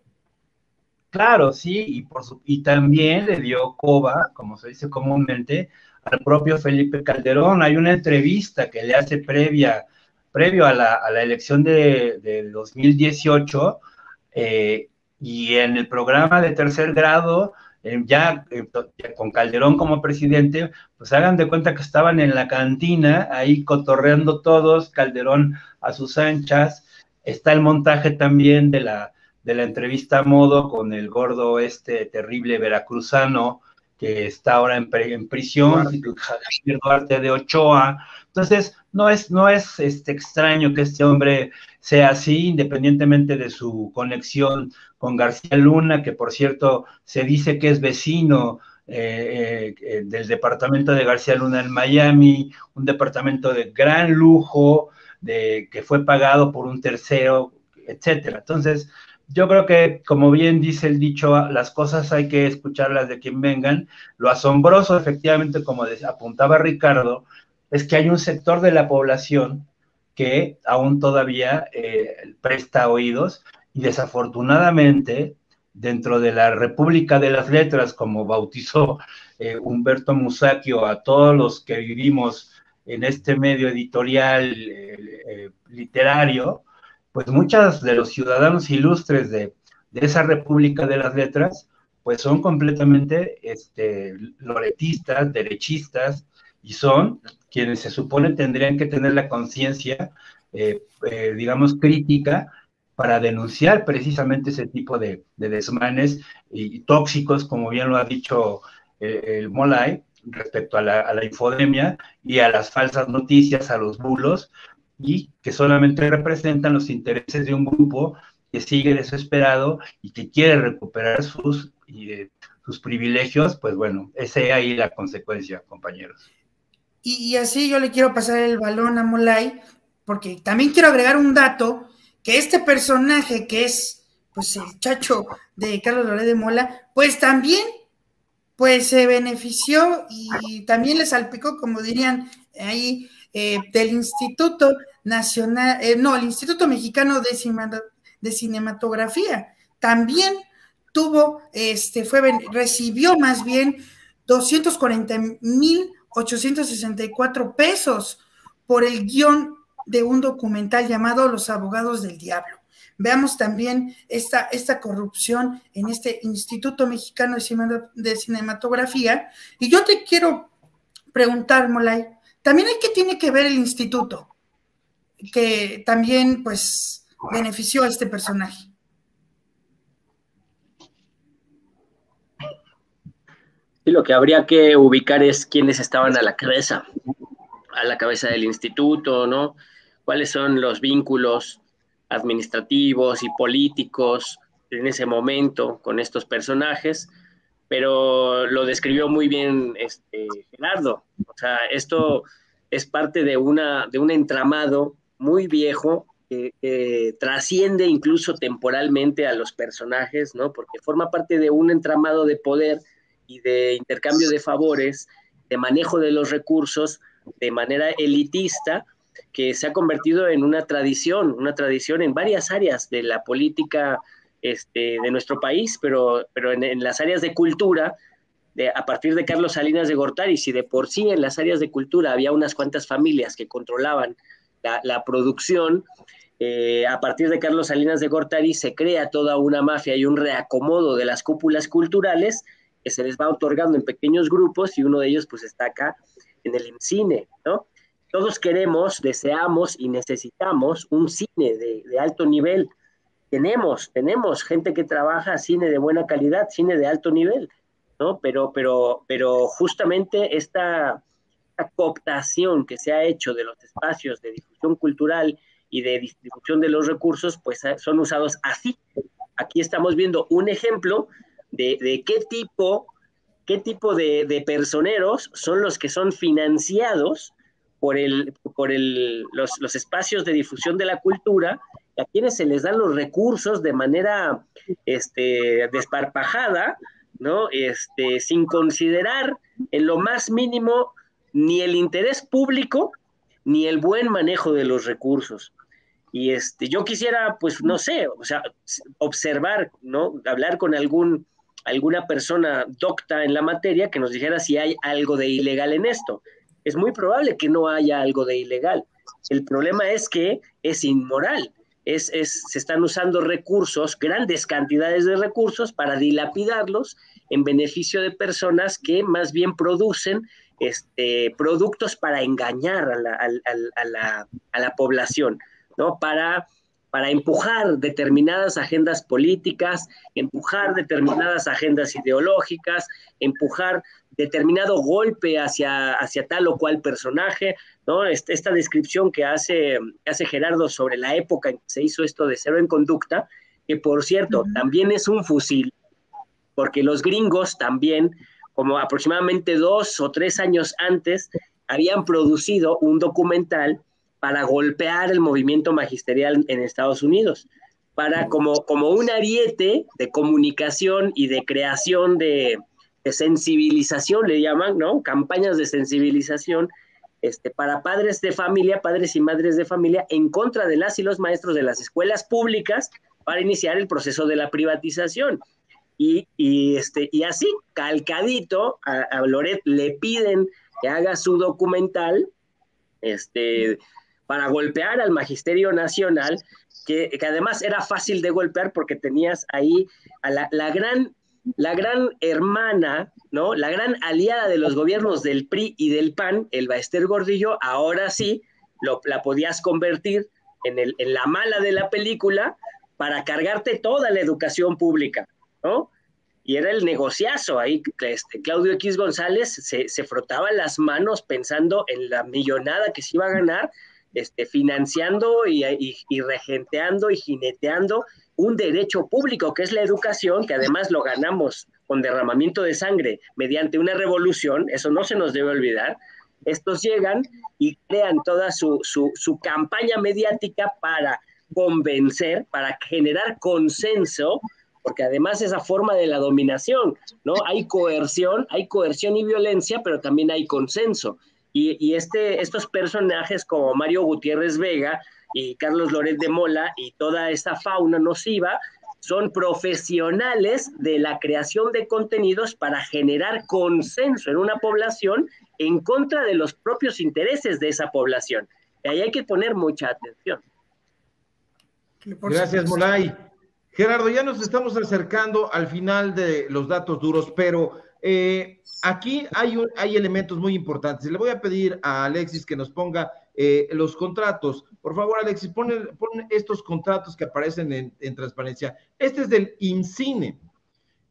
Claro, sí, y, por y también le dio coba, como se dice comúnmente, al propio Felipe Calderón. Hay una entrevista que le hace previa, previo a la, elección de, 2018 eh, y en el programa de tercer grado, eh, ya eh, con Calderón como presidente, pues hagan de cuenta que estaban en la cantina, ahí cotorreando todos, Calderón a sus anchas. Está el montaje también de la, de la entrevista a modo con el gordo este terrible veracruzano, que está ahora en, prisión, Javier Duarte de Ochoa. Entonces, no es, no es este, extraño que este hombre sea así, independientemente de su conexión con García Luna, que por cierto se dice que es vecino eh, eh, del departamento de García Luna en Miami, un departamento de gran lujo, de, que fue pagado por un tercero, etcétera. Entonces, yo creo que, como bien dice el dicho, las cosas hay que escucharlas de quien vengan. Lo asombroso, efectivamente, como apuntaba Ricardo, es que hay un sector de la población que aún todavía eh, presta oídos y desafortunadamente dentro de la República de las Letras, como bautizó eh, Humberto Musacchio a todos los que vivimos en este medio editorial eh, literario, pues muchos de los ciudadanos ilustres de, esa República de las Letras, pues son completamente este, loretistas, derechistas, y son quienes se supone tendrían que tener la conciencia, eh, eh, digamos, crítica para denunciar precisamente ese tipo de, desmanes y, tóxicos, como bien lo ha dicho eh, el Molay, respecto a la, infodemia y a las falsas noticias, a los bulos, y que solamente representan los intereses de un grupo que sigue desesperado y que quiere recuperar sus, eh, privilegios, pues bueno, esa es ahí la consecuencia, compañeros. Y, así yo le quiero pasar el balón a Molay, porque también quiero agregar un dato, que este personaje que es pues el chacho de Carlos Loré de Mola, pues también pues se benefició y también le salpicó, como dirían ahí, eh, del Instituto Nacional, eh, no, el Instituto Mexicano de, de, Cinematografía. También tuvo, este, fue, recibió más bien 240 mil 864 pesos por el guion de un documental llamado Los Abogados del Diablo. Veamos también esta, esta corrupción en este Instituto Mexicano de Cinematografía. Y yo te quiero preguntar, Molay, también hay que tiene que ver el instituto, que también pues benefició a este personaje. Y lo que habría que ubicar es quiénes estaban a la cabeza, a la cabeza del instituto, ¿no? Cuáles son los vínculos administrativos y políticos en ese momento con estos personajes, pero lo describió muy bien este, Gerardo. O sea, esto es parte de, una, de un entramado muy viejo que, trasciende incluso temporalmente a los personajes, ¿no? Porque forma parte de un entramado de poder y de intercambio de favores, de manejo de los recursos de manera elitista, que se ha convertido en una tradición, una tradición en varias áreas de la política este, de nuestro país, pero, pero en, las áreas de cultura, a partir de Carlos Salinas de Gortari, si de por sí en las áreas de cultura había unas cuantas familias que controlaban la, producción, eh, a partir de Carlos Salinas de Gortari se crea toda una mafia y un reacomodo de las cúpulas culturales que se les va otorgando en pequeños grupos y uno de ellos pues está acá en el cine, ¿no? Todos queremos, deseamos y necesitamos un cine de, alto nivel. Tenemos, tenemos gente que trabaja cine de buena calidad, cine de alto nivel, ¿no? Pero, pero, pero justamente esta, esta cooptación que se ha hecho de los espacios de difusión cultural y de distribución de los recursos, pues son usados así. Aquí estamos viendo un ejemplo de, qué tipo, qué tipo de, personeros son los que son financiados por, el, por el, los, espacios de difusión de la cultura, a quienes se les dan los recursos de manera este, desparpajada, ¿no? Este, sin considerar en lo más mínimo ni el interés público ni el buen manejo de los recursos. Y este, yo quisiera, pues, no sé, o sea, observar, ¿no? Hablar con algún alguna persona docta en la materia que nos dijera si hay algo de ilegal en esto. Es muy probable que no haya algo de ilegal. El problema es que es inmoral. Es, se están usando recursos, grandes cantidades de recursos, para dilapidarlos en beneficio de personas que más bien producen este, productos para engañar a la, a la, a la población, ¿no? Para para empujar determinadas agendas políticas, empujar determinadas agendas ideológicas, empujar determinado golpe hacia, hacia tal o cual personaje, ¿no? Esta, descripción que hace, hace Gerardo sobre la época en que se hizo esto de cero en conducta, que por cierto, también es un fusil, porque los gringos también, como aproximadamente dos o tres años antes, habían producido un documental para golpear el movimiento magisterial en Estados Unidos, para como, como un ariete de comunicación y de creación de, sensibilización, le llaman, ¿no? Campañas de sensibilización este, para padres de familia, padres y madres de familia, en contra de las y los maestros de las escuelas públicas para iniciar el proceso de la privatización. Y, este, y así, calcadito, a, a Loret le piden que haga su documental, este, para golpear al Magisterio Nacional, que, además era fácil de golpear porque tenías ahí a la, gran, la gran hermana, ¿no? La gran aliada de los gobiernos del PRI y del PAN, el Baester Gordillo, ahora sí lo, la podías convertir en, el, en la mala de la película para cargarte toda la educación pública, ¿no? y era el negociazo ahí. Este, Claudio X González se, se, frotaba las manos pensando en la millonada que se iba a ganar este, financiando y, regenteando y jineteando un derecho público que es la educación, que además lo ganamos con derramamiento de sangre mediante una revolución, eso no se nos debe olvidar. Estos llegan y crean toda su, su campaña mediática para convencer, para generar consenso, porque además esa forma de la dominación, ¿no? Hay coerción, hay coerción y violencia, pero también hay consenso. Y, este, estos personajes como Mario Gutiérrez Vega y Carlos Loret de Mola y toda esta fauna nociva son profesionales de la creación de contenidos para generar consenso en una población en contra de los propios intereses de esa población. Y ahí hay que poner mucha atención. Gracias, Molay. Gerardo, ya nos estamos acercando al final de los datos duros, pero eh, aquí hay, hay elementos muy importantes. Le voy a pedir a Alexis que nos ponga eh, los contratos. Por favor, Alexis, pon, estos contratos que aparecen en, transparencia. Este es del INCINE.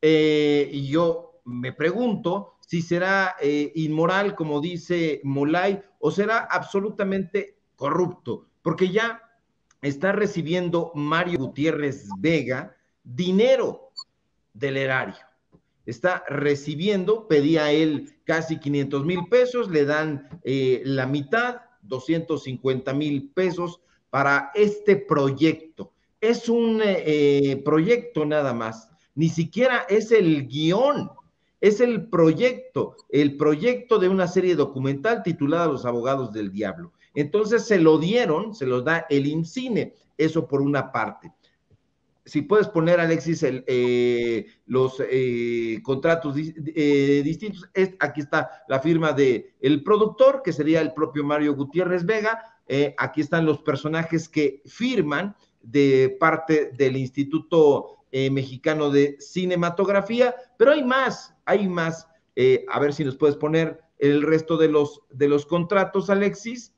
Eh, y yo me pregunto si será inmoral, como dice Molay, o será absolutamente corrupto, porque ya está recibiendo Mario Gutiérrez Vega dinero del erario. Está recibiendo, pedía él casi 500 mil pesos, le dan la mitad, 250 mil pesos para este proyecto. Es un eh, proyecto nada más, ni siquiera es el guion, es el proyecto, el proyecto de una serie documental titulada Los Abogados del Diablo. Entonces se lo dieron, se lo da el INCINE, eso por una parte si puedes poner, Alexis, eh, los eh, contratos eh, distintos, aquí está la firma de el productor, que sería el propio Mario Gutiérrez Vega. aquí están los personajes que firman de parte del Instituto Mexicano de Cinematografía, pero hay más, hay más. a ver si nos puedes poner el resto de los, de los contratos, Alexis,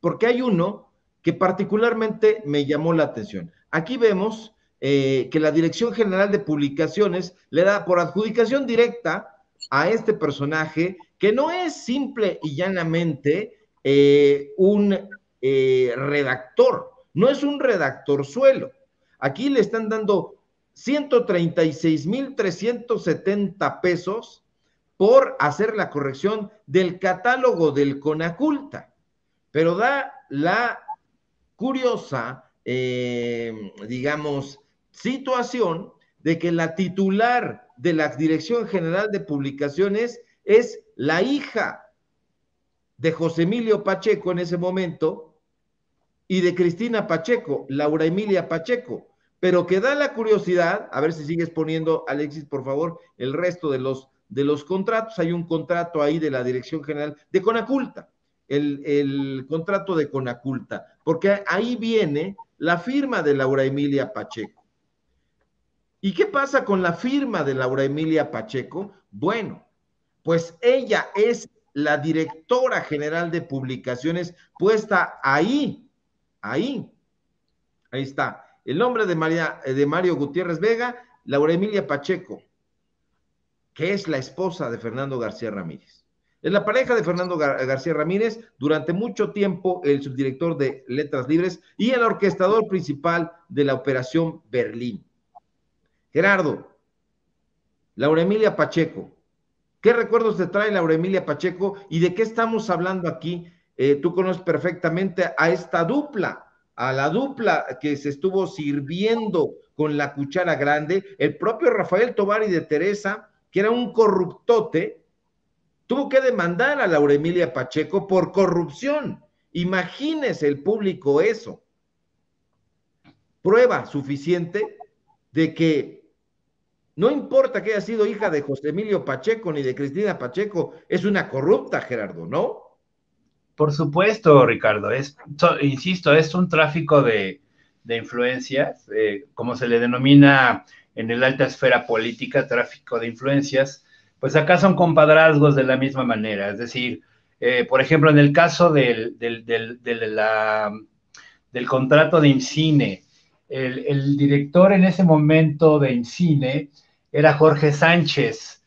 porque hay uno que particularmente me llamó la atención. Aquí vemos eh, que la Dirección General de Publicaciones le da por adjudicación directa a este personaje, que no es simple y llanamente eh, un eh, redactor, no es un redactor suelo. Aquí le están dando 136.370 pesos por hacer la corrección del catálogo del Conaculta, pero da la curiosa, digamos, situación de que la titular de la Dirección General de Publicaciones es la hija de José Emilio Pacheco en ese momento y de Cristina Pacheco, Laura Emilia Pacheco, pero que da la curiosidad, a ver si sigues poniendo, Alexis, por favor, el resto de los, de los contratos. Hay un contrato ahí de la Dirección General de Conaculta, el, el contrato de Conaculta, porque ahí viene la firma de Laura Emilia Pacheco. ¿Y qué pasa con la firma de Laura Emilia Pacheco? Bueno, pues ella es la directora general de publicaciones puesta ahí, ahí, ahí está. El nombre de, María, de Mario Gutiérrez Vega, Laura Emilia Pacheco, que es la esposa de Fernando García Ramírez. Es la pareja de Fernando García Ramírez, durante mucho tiempo el subdirector de Letras Libres y el orquestador principal de la Operación Berlín. Gerardo, Laura Emilia Pacheco, ¿qué recuerdos te trae Laura Emilia Pacheco y de qué estamos hablando aquí? Eh, tú conoces perfectamente a esta dupla, a la dupla que se estuvo sirviendo con la cuchara grande, el propio Rafael Tobari de Teresa, que era un corruptote, tuvo que demandar a Laura Emilia Pacheco por corrupción. Imagínese el público eso. Prueba suficiente de que no importa que haya sido hija de José Emilio Pacheco ni de Cristina Pacheco, es una corrupta, Gerardo, ¿no? Por supuesto, Ricardo. Es, insisto, es un tráfico de, influencias, eh, como se le denomina en el alta esfera política, tráfico de influencias. Pues acá son compadrazgos de la misma manera. Es decir, eh, por ejemplo, en el caso del, del, del contrato de Incine, el, el, director en ese momento de Incine era Jorge Sánchez,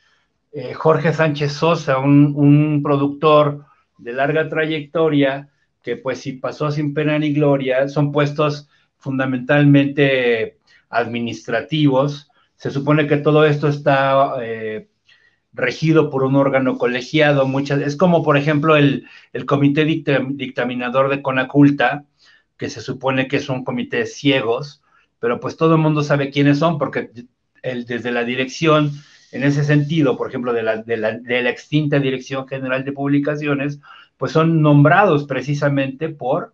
eh, Jorge Sánchez Sosa, un, productor de larga trayectoria, que pues si pasó sin pena ni gloria, son puestos fundamentalmente administrativos. Se supone que todo esto está eh, regido por un órgano colegiado, muchas, es como por ejemplo el, comité dictaminador de Conaculta, que se supone que es un comité de ciegos, pero pues todo el mundo sabe quiénes son porque desde la dirección, en ese sentido, por ejemplo, de la, extinta Dirección General de Publicaciones, pues son nombrados precisamente por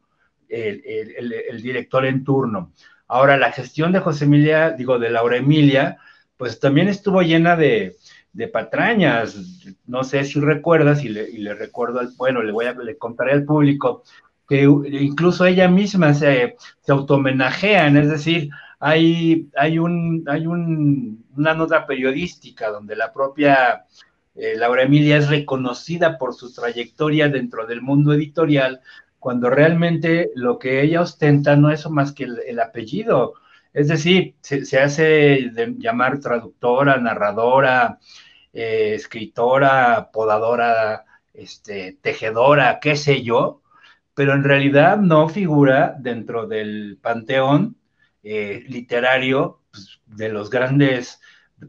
el, el, el, director en turno. Ahora, la gestión de José Emilia, digo, de Laura Emilia, pues también estuvo llena de, patrañas. No sé si recuerdas, y le, recuerdo, al, bueno, le voy a, le al público, que incluso ella misma se, se automenajean, es decir, hay, hay, un, hay un, una nota periodística donde la propia eh, Laura Emilia es reconocida por su trayectoria dentro del mundo editorial, cuando realmente lo que ella ostenta no es más que el, apellido. Es decir, se, hace llamar traductora, narradora, eh, escritora, podadora, este, tejedora, qué sé yo, pero en realidad no figura dentro del panteón eh, literario pues, de los grandes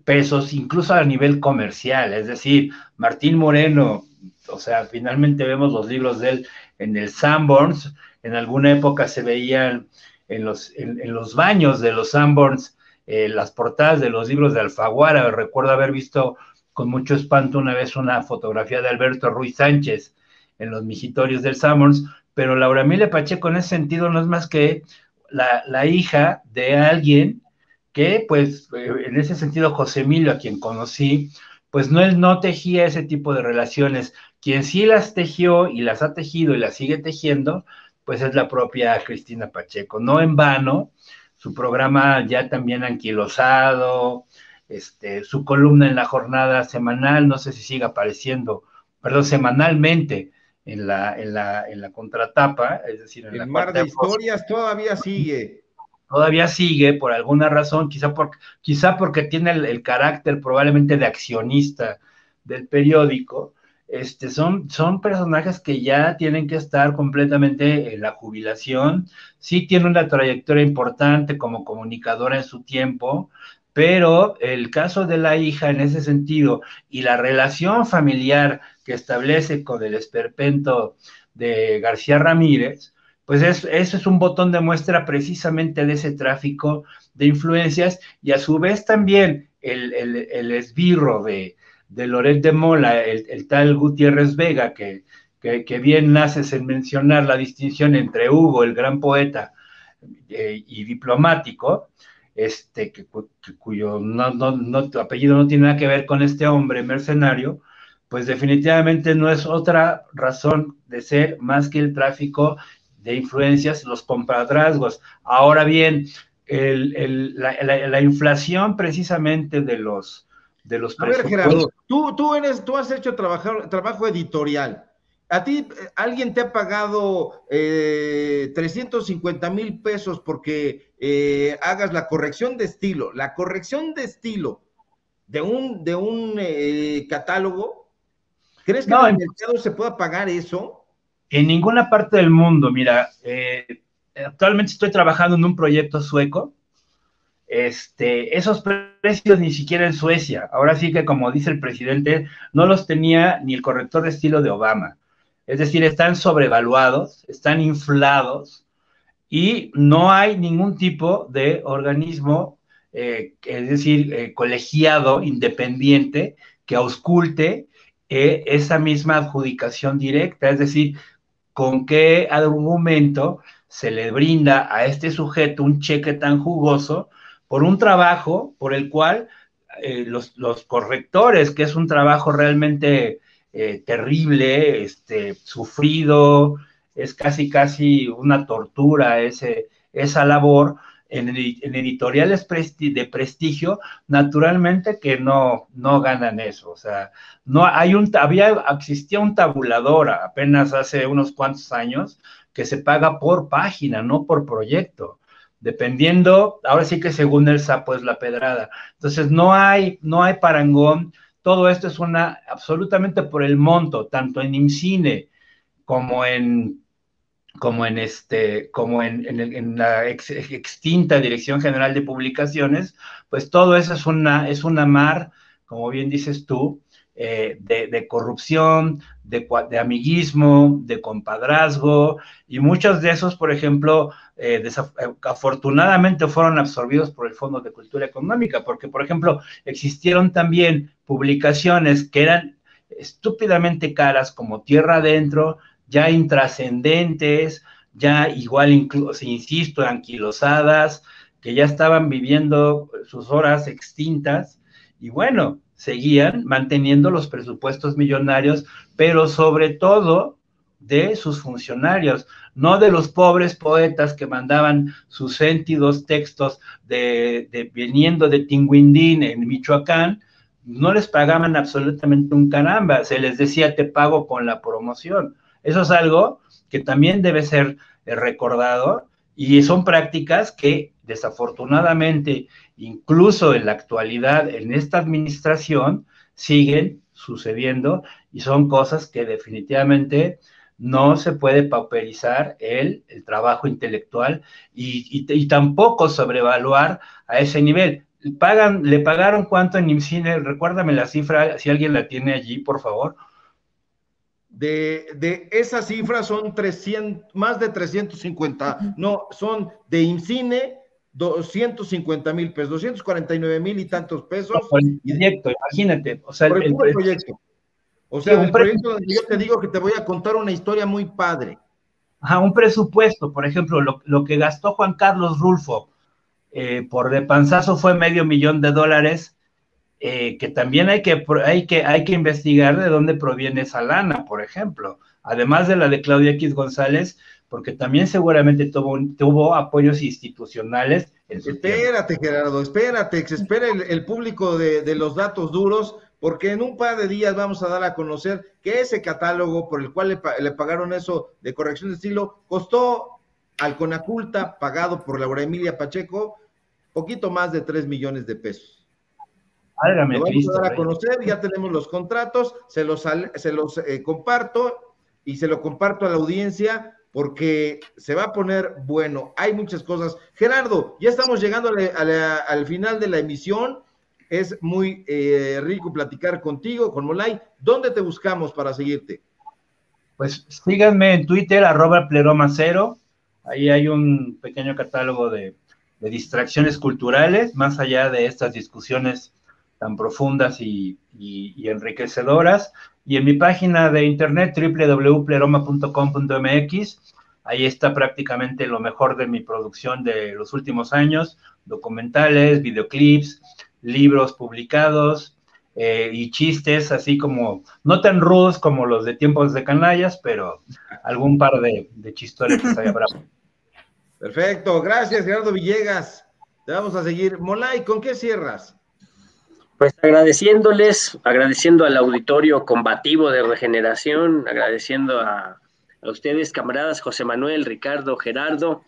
pesos, incluso a nivel comercial. Es decir, Martín Moreno, o sea, finalmente vemos los libros de él en el Sanborns, en alguna época se veían en los, en, los baños de los Sanborns eh, las portadas de los libros de Alfaguara. Recuerdo haber visto con mucho espanto una vez una fotografía de Alberto Ruiz Sánchez en los mijitorios del Sanborns, pero Laura Emilia Pacheco en ese sentido no es más que la, hija de alguien que pues eh, en ese sentido José Emilio, a quien conocí, pues no, él no tejía ese tipo de relaciones. Quien sí las tejió y las ha tejido y las sigue tejiendo, pues es la propia Cristina Pacheco. No en vano, su programa ya también anquilosado, este, su columna en la jornada semanal, no sé si sigue apareciendo, perdón, semanalmente en la, en la, en la contratapa, es decir, en el la mar de historias todavía sigue. Todavía sigue por alguna razón, quizá, por, quizá porque tiene el, carácter probablemente de accionista del periódico, este, son, son personajes que ya tienen que estar completamente en la jubilación, sí tiene una trayectoria importante como comunicadora en su tiempo, pero el caso de la hija en ese sentido y la relación familiar que establece con el esperpento de García Ramírez, pues eso es un botón de muestra precisamente de ese tráfico de influencias y a su vez también el, esbirro de, de Loret de Mola, el, tal Gutiérrez Vega, que, que, bien naces en mencionar la distinción entre Hugo, el gran poeta, eh, y diplomático, este, que, cuyo apellido no tiene nada que ver con este hombre mercenario, pues definitivamente no es otra razón de ser más que el tráfico de influencias, los compadrazgos. Ahora bien, la, inflación precisamente de los de los A ver, Gerardo, tú, tú, eres, tú has hecho trabajo editorial. ¿A ti eh, alguien te ha pagado 350 eh, mil pesos porque eh, hagas la corrección de estilo? La corrección de estilo de un, de un catálogo, ¿crees que en el mercado se pueda pagar eso? En ninguna parte del mundo, mira, eh, actualmente estoy trabajando en un proyecto sueco. Este, esos precios ni siquiera en Suecia. Ahora sí que, como dice el presidente, no los tenía ni el corrector de estilo de Obama. Es decir, están sobrevaluados, están inflados y no hay ningún tipo de organismo, eh, es decir, eh, colegiado, independiente, que ausculte esa misma adjudicación directa. Es decir, con qué argumento se le brinda a este sujeto un cheque tan jugoso por un trabajo por el cual eh, los, correctores, que es un trabajo realmente eh, terrible, este, sufrido, es casi, casi una tortura ese, esa labor, en, editoriales de prestigio, naturalmente que no, no ganan eso. O sea, no hay un, había, existía un tabulador apenas hace unos cuantos años que se paga por página, no por proyecto. Dependiendo, ahora sí que según el sapo es la pedrada. Entonces, no hay, no hay parangón. Todo esto es una, absolutamente por el monto, tanto en IMCINE como en como en este, como en, la extinta Dirección General de Publicaciones, pues todo eso es una, es una mar, como bien dices tú, eh, de, corrupción, de, de, amiguismo, de compadrazgo, y muchos de esos, por ejemplo, eh, afortunadamente fueron absorbidos por el Fondo de Cultura Económica, porque, por ejemplo, existieron también publicaciones que eran estúpidamente caras como Tierra Adentro, ya intrascendentes, ya igual incluso, insisto, anquilosadas, que ya estaban viviendo sus horas extintas y bueno, seguían manteniendo los presupuestos millonarios, pero sobre todo de sus funcionarios, no de los pobres poetas que mandaban sus sentidos textos de, de, viniendo de Tinguindín en Michoacán, no les pagaban absolutamente un caramba, se les decía te pago con la promoción. Eso es algo que también debe ser eh, recordado y son prácticas que desafortunadamente, incluso en la actualidad, en esta administración, siguen sucediendo y son cosas que definitivamente no se puede pauperizar el, trabajo intelectual y, y, tampoco sobrevaluar a ese nivel. Pagan, ¿Le pagaron cuánto en IMCINE? Recuérdame la cifra, si alguien la tiene allí, por favor. De, de esa cifra son 300, más de 350, no, son de IMCINE 250 mil pesos, 249 mil y tantos pesos. por el proyecto, imagínate. O sea, el, proyecto. O sea, el proyecto donde yo te digo que te voy a contar una historia muy padre. Ajá, un presupuesto, por ejemplo, lo, que gastó Juan Carlos Rulfo eh, por de panzazo fue medio millón de dólares, eh, que también hay que, hay, que, hay que investigar de dónde proviene esa lana, por ejemplo. Además de la de Claudia X González, porque también seguramente tuvo, tuvo apoyos institucionales. espérate, Gerardo, espérate, que se espere el, público de, de, los datos duros porque en un par de días vamos a dar a conocer que ese catálogo por el cual le, pagaron eso de corrección de estilo costó al Conaculta, pagado por Laura Emilia Pacheco, poquito más de 3 millones de pesos. Lo vamos a dar a conocer, ya tenemos los contratos, se los, se los eh, comparto y se lo comparto a la audiencia porque se va a poner bueno. Hay muchas cosas. Gerardo, ya estamos llegando al final de la emisión. Es muy eh, rico platicar contigo, con Molay. ¿Dónde te buscamos para seguirte? Pues síganme en Twitter, arroba pleroma cero. Ahí hay un pequeño catálogo de, distracciones culturales, más allá de estas discusiones tan profundas y, enriquecedoras. Y en mi página de internet, www.pleroma.com.mx, ahí está prácticamente lo mejor de mi producción de los últimos años, documentales, videoclips, libros publicados eh, y chistes así como, no tan rudos como los de tiempos de canallas, pero algún par de, de chistores que. Perfecto, gracias Gerardo Villegas. Te vamos a seguir. Molay, ¿con qué cierras? Pues agradeciéndoles, agradeciendo al auditorio combativo de regeneración, agradeciendo a, a ustedes, camaradas José Manuel, Ricardo, Gerardo,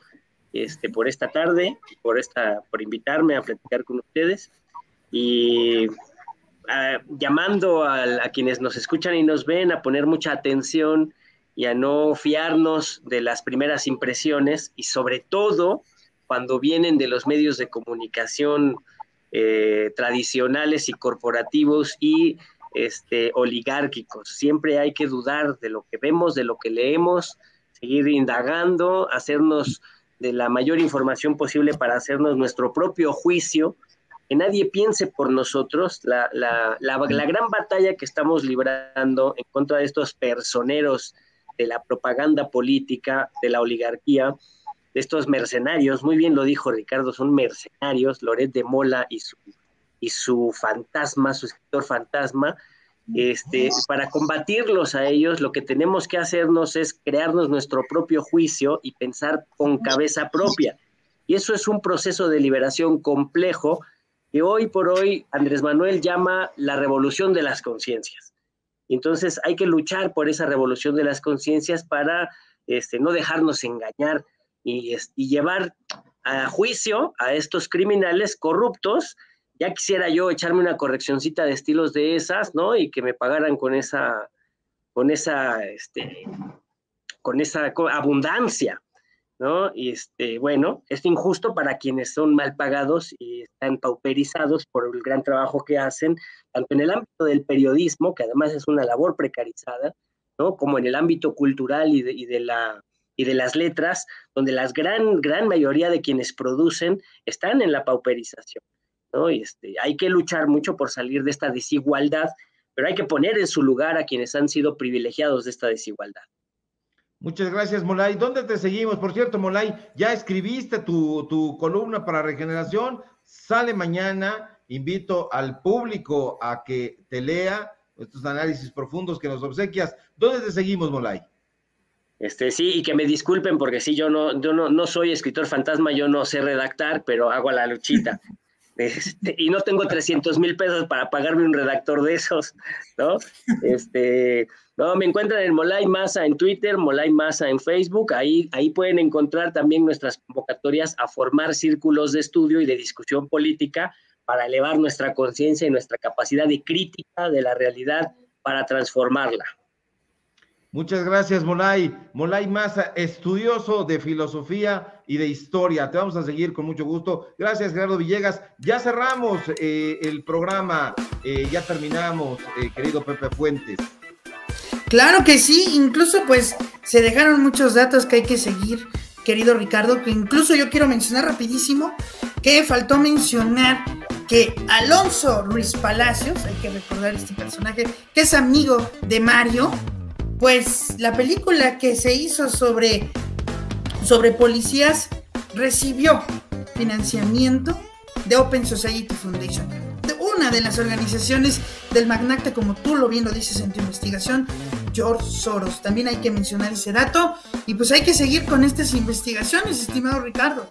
este, por esta tarde, por esta, por invitarme a platicar con ustedes y ah, llamando a, quienes nos escuchan y nos ven a poner mucha atención y a no fiarnos de las primeras impresiones y sobre todo cuando vienen de los medios de comunicación eh, tradicionales y corporativos y este, oligárquicos. Siempre hay que dudar de lo que vemos, de lo que leemos, seguir indagando, hacernos de la mayor información posible para hacernos nuestro propio juicio que nadie piense por nosotros, la, la, la, gran batalla que estamos librando en contra de estos personeros de la propaganda política, de la oligarquía, de estos mercenarios, muy bien lo dijo Ricardo, son mercenarios, Loret de Mola y su, y su fantasma, su escritor fantasma, este, para combatirlos a ellos, lo que tenemos que hacernos es crearnos nuestro propio juicio y pensar con cabeza propia. Y eso es un proceso de liberación complejo que hoy por hoy Andrés Manuel llama la revolución de las conciencias. Entonces hay que luchar por esa revolución de las conciencias para este, no dejarnos engañar y, y, llevar a juicio a estos criminales corruptos. Ya quisiera yo echarme una correccioncita de estilos de esas, ¿no? Y que me pagaran con esa, con esa, este, con esa abundancia. ¿No? Y este, bueno, es injusto para quienes son mal pagados y están pauperizados por el gran trabajo que hacen, tanto en el ámbito del periodismo, que además es una labor precarizada, ¿no? Como en el ámbito cultural y de, y de la y de las letras, donde la gran, gran mayoría de quienes producen están en la pauperización. ¿no? Y este, hay que luchar mucho por salir de esta desigualdad, pero hay que poner en su lugar a quienes han sido privilegiados de esta desigualdad. Muchas gracias, Molay. ¿Dónde te seguimos? Por cierto, Molay, ya escribiste tu, tu, columna para regeneración. Sale mañana. Invito al público a que te lea estos análisis profundos que nos obsequias. ¿Dónde te seguimos, Molay? Este, sí, y que me disculpen porque sí, yo no, yo no, no soy escritor fantasma, yo no sé redactar, pero hago la luchita. Este, y no tengo 300 mil pesos para pagarme un redactor de esos, ¿no? Este, no, me encuentran en Molay Masa en Twitter, Molay Masa en Facebook, ahí, ahí pueden encontrar también nuestras convocatorias a formar círculos de estudio y de discusión política para elevar nuestra conciencia y nuestra capacidad de crítica de la realidad para transformarla. Muchas gracias, Molay. Molay Massa, estudioso de filosofía y de historia. Te vamos a seguir con mucho gusto. Gracias, Gerardo Villegas. Ya cerramos eh, el programa, eh, ya terminamos, eh, querido Pepe Fuentes. Claro que sí, incluso pues se dejaron muchos datos que hay que seguir, querido Ricardo, que incluso yo quiero mencionar rapidísimo que faltó mencionar que Alonso Luis Palacios, hay que recordar este personaje, que es amigo de Mario, pues la película que se hizo sobre, sobre policías recibió financiamiento de Open Society Foundation, de una de las organizaciones del magnate, como tú lo bien lo dices en tu investigación, George Soros. También hay que mencionar ese dato y pues hay que seguir con estas investigaciones, estimado Ricardo.